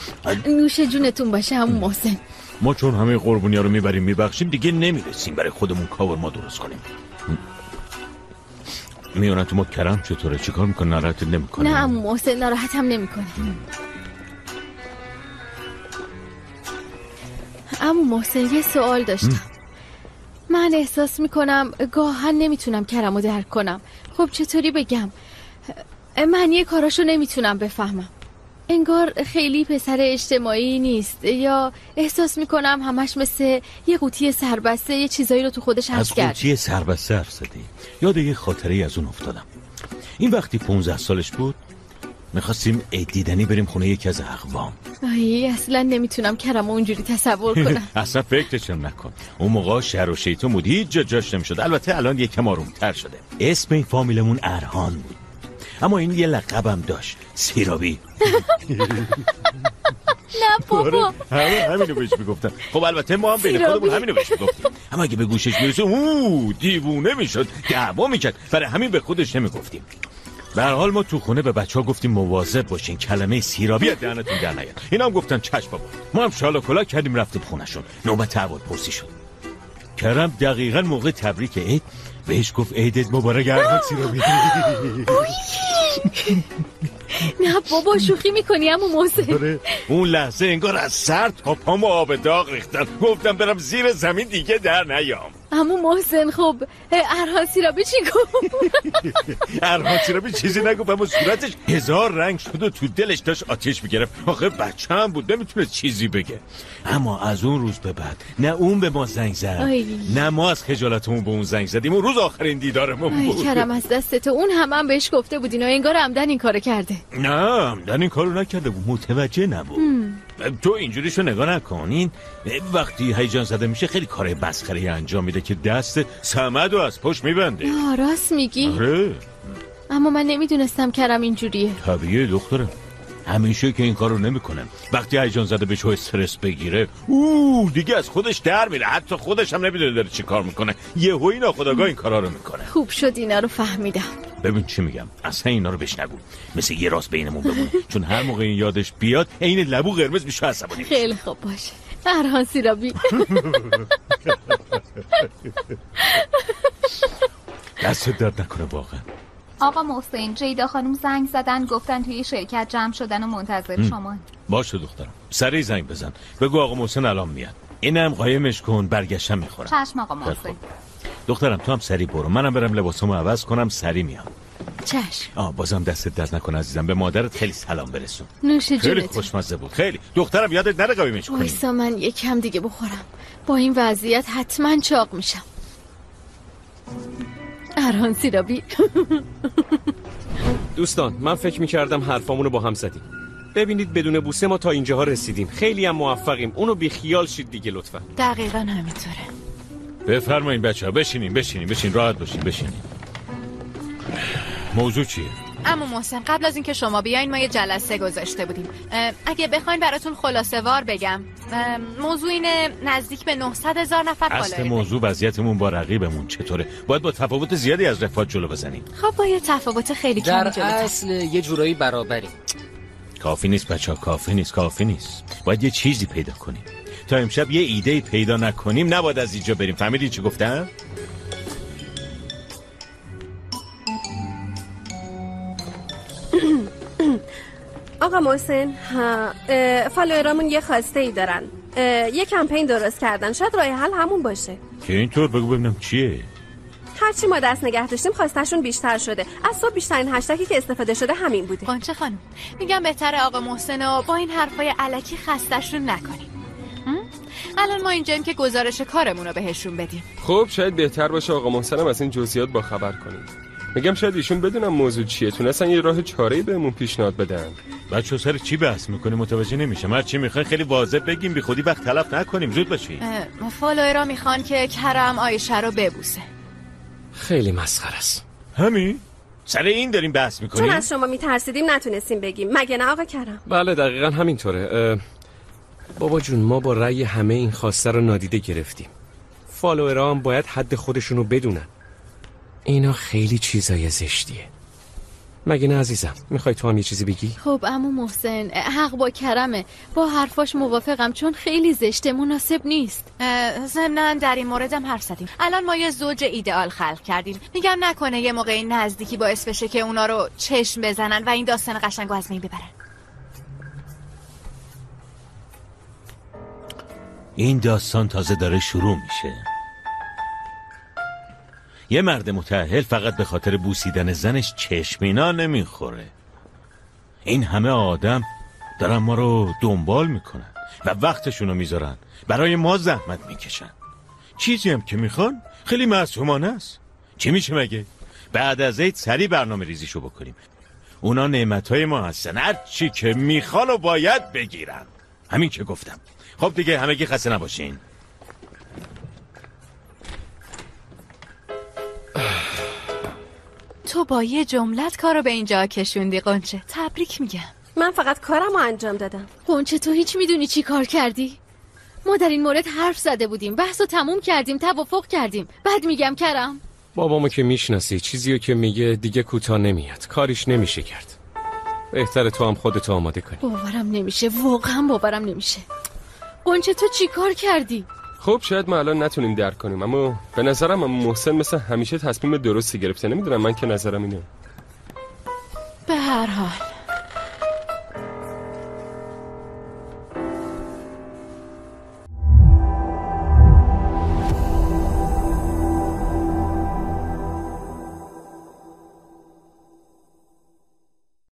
نوش جونتون باشه همون محسن. ما چون همه قربونی ها رو می‌بریم میبخشیم دیگه نمی‌رسیم. برای خودمون کاور ما درست کنیم. میونه تو ما کرم چطوره؟ چیکار می‌کنه ناراحت نمی‌کنه نه همون محسن ناراحتم نمی‌کنه. اما محسن یه سوال داشتم. من احساس می‌کنم گاهن نمی‌تونم کرمو درک کنم. خب چطوری بگم؟ من یه کاراشو نمی‌تونم بفهمم. انگار خیلی پسر اجتماعی نیست. یا احساس می‌کنم همش مثل یه قوطی سربسته یه چیزایی رو تو خودش از حفظ کرد. قوطی سربسته حرف زدی. یاد یه خاطره از اون افتادم. این وقتی 15 سالش بود می‌خواستیم عید دیدنی بریم خونه یکی از اقوام. آی اصلا نمی‌تونم کرم اونجوری تصور کنم. اصلا فکرشم نکن. اون موقع شهر و شیطون بود. هیچ جا جاش نمی‌شد. البته الان یکم آرومتر شده. اسم این فامیلمون ارهان بود. اما این یه لقبم داشت. سیرابی. نه بابا. همه همینو بهش می‌گفتن خب البته ما هم بین. خودمون همینو بهش می‌گفتیم. اما اگه به گوشش می‌رسه او دیوونه می‌شد. دعوا می‌کرد. برای همین به خودش نمی‌گفتیم. به هر حال ما تو خونه به بچه ها گفتیم مواظب باشین. کلمه سیرابی از دهنتون در نیاد. اینا هم گفتن چشم بابا. ما هم شالا کلا کردیم رفتیم خونشون نوبت اول پرسی شد. کرم دقیقا موقع تبریک عید. بهش گفت عیدت مبارک هر سیرابی نه بابا شوخی می‌کنی امو محسن آره. اون لحظه انگار از سر تا پامو آب داغ ریختن. گفتم برم زیر زمین دیگه در نیام. امو محسن خب ارهان سیرابی چی گفت؟ ارهان سیرابی چیزی نگفت اما صورتش هزار رنگ شد و تو دلش داشت آتیش می‌گرفت. آخه بچه هم بود نمی‌تونست چیزی بگه. اما از اون روز به بعد نه اون به ما زنگ زد آی. نه ما از خجالتمون به اون زنگ زدیم اون روز آخرین دیدارمون بود. کرم از دست اون هم, هم بهش گفته بودین و انگار عمدن این کارو کرده. نه عمدن این کارو نکرده بود متوجه نبود. تو اینجوریشو نگاه نکنین وقتی هیجان زده میشه خیلی کار مسخره انجام میده که دست سمد و از پشت میبنده. آه، راست میگی. آره. اما من نمی‌دونستم کرم اینجوریه. طبیعه دخترم همیشه که این کارو نمی‌کنم وقتی هیجان زده بشه و استرس بگیره اوه دیگه از خودش در میره. حتی خودش هم نمی‌دونه داره چی کار می‌کنه. یهو این ناخداگاه این کارا رو می‌کنه. خوب شد اینا رو فهمیدم. ببین چی میگم. اصلا اینا رو بشنگو مثل یه راست بینمون بمونه. چون هر موقع این یادش بیاد عین لبو قرمز میشه عصبانی میشه. خیلی خوب باشه. ارهان سیرابی. دست درد نکنه واقعا. آقا محسن جیدا خانم زنگ زدن گفتن توی شرکت جمع شدن و منتظر. شما. باشه دخترم. سریع زنگ بزن. بگو آقا محسن الان میاد. اینم قایمش کن برگشتم می‌خورم چشم آقا محسن. دخترم تو هم سریع برو. منم برم لباسمو عوض کنم سریع میام. چشم. آه بازم دستت درد نکن عزیزم. به مادرت خیلی سلام برسون. نوش خیلی جونتون خوشمزه بود. خیلی. دخترم یادت نره قایمش کنی. وایسا من یکم دیگه بخورم. با این وضعیت حتما چاق میشم. ارهان سیرابی. دوستان من فکر می‌کردم حرفامونو رو با هم زدیم. ببینید بدون بوسه ما تا اینجاها رسیدیم. خیلی هم موفقیم. اونو بی خیال شید دیگه لطفا. دقیقا همینطوره. بفرمایین بچه ها بشینین بشینین بشین راحت باشین بشینین. موضوع چیه؟ اما محسن قبل از اینکه شما بیاین ما یه جلسه گذاشته بودیم. اگه بخواین براتون خلاصه وار بگم. موضوع اینه نزدیک به 900 هزار نفر اصل follower موضوع وضعیتمون با رقیبمون چطوره؟ باید با تفاوت زیادی از رفاه جلو بزنیم. خب با یه تفاوت خیلی در کمی جلوتر اصل یه جورایی برابری کافی نیست بچه ها کافی نیست کافی نیست. باید یه چیزی پیدا کنیم. تا امشب یه ایده پیدا نکنیم. نباید از اینجا بریم. فهمیدین چی گفتم؟ آقا محسن فالوورامون یه خواسته ای دارن. یه کمپین درست کردن. شاید راه حل همون باشه. که اینطور بگو ببینم چیه. هرچی ما دست نگه داشتیم خواستشون بیشتر شده. از صبح بیشترین هشتگی که استفاده شده همین بوده. قنچه خانم میگم بهتر آقا محسن و با این حرفای علکی خستشون نکنیم؟ الان ما اینجاییم که گزارش کارمون رو بهشون بدیم. خب شاید بهتر باشه آقا محسنم از این جزئیات با خبر کنیم. میگم شاید ایشون بدونم موضوع چیه. تونستن یه راه چاره بهمون پیشنهاد بدن. بچه سر چی بحث می‌کنی متوجه نمیشم. هر چی می‌خوای خیلی واضح بگیم. بی خودی وقت تلف نکنیم. زود باشی اه، فالوورا می‌خوان که کرم آیشه رو ببوسه. خیلی مسخره است. همین؟ سر این داریم بحث چون می‌کنیم از شما میترسیدیم نتونستیم بگیم. مگه نه آقا کرم؟ بله دقیقا همینطوره. بابا جون ما با رأی همه این خواسته رو نادیده گرفتیم. فالوورا هم باید حد خودشونو بدونن. اینا خیلی چیزای زشتیه. مگه نه عزیزم؟ می‌خوای تو هم یه چیزی بگی؟ خب امو محسن حق با کرمه. با حرفاش موافقم چون خیلی زشته مناسب نیست. ضمناً در این مورد هم حرف زدیم. الان ما یه زوج ایدئال خلق کردیم. میگم نکنه یه موقع نزدیکی باعث بشه که اونا رو چشم بزنن و این داستان قشنگ از بین ببرن. این داستان تازه داره شروع میشه. یه مرد متعهل فقط به خاطر بوسیدن زنش چشمینا نمی‌خوره. این همه آدم دارن ما رو دنبال می‌کنن و وقتشونو می‌ذارن. برای ما زحمت می‌کشن. چیزی هم که می‌خوان خیلی معصومانه است. چی میشه مگه؟ بعد از عید سری برنامه ریزیشو بکنیم. اونا نعمتهای ما هستن. هر چی که می‌خوان و باید بگیرن. همین که گفتم. خب دیگه همگی خسته نباشین. تو با یه جملت کارو به اینجا کشوندی قنچه. تبریک میگم. من فقط کارم رو انجام دادم. قنچه تو هیچ می‌دونی چی کار کردی؟ ما در این مورد حرف زده بودیم. بحث و تموم کردیم توافق کردیم. بعد میگم کرم. بابامو که می‌شناسی چیزیو که میگه دیگه کوتاه نمیاد. کاریش نمیشه کرد. بهتره تو هم خودتو آماده کنی. باورم نمیشه. واقعا باورم نمیشه. قنچه تو چی کار کردی؟ خب شاید ما الان نتونیم درک کنیم اما به نظرم اما محسن مثل همیشه تصمیم درستی گرفته. نمی‌دونم من که نظرم اینه. به هر حال.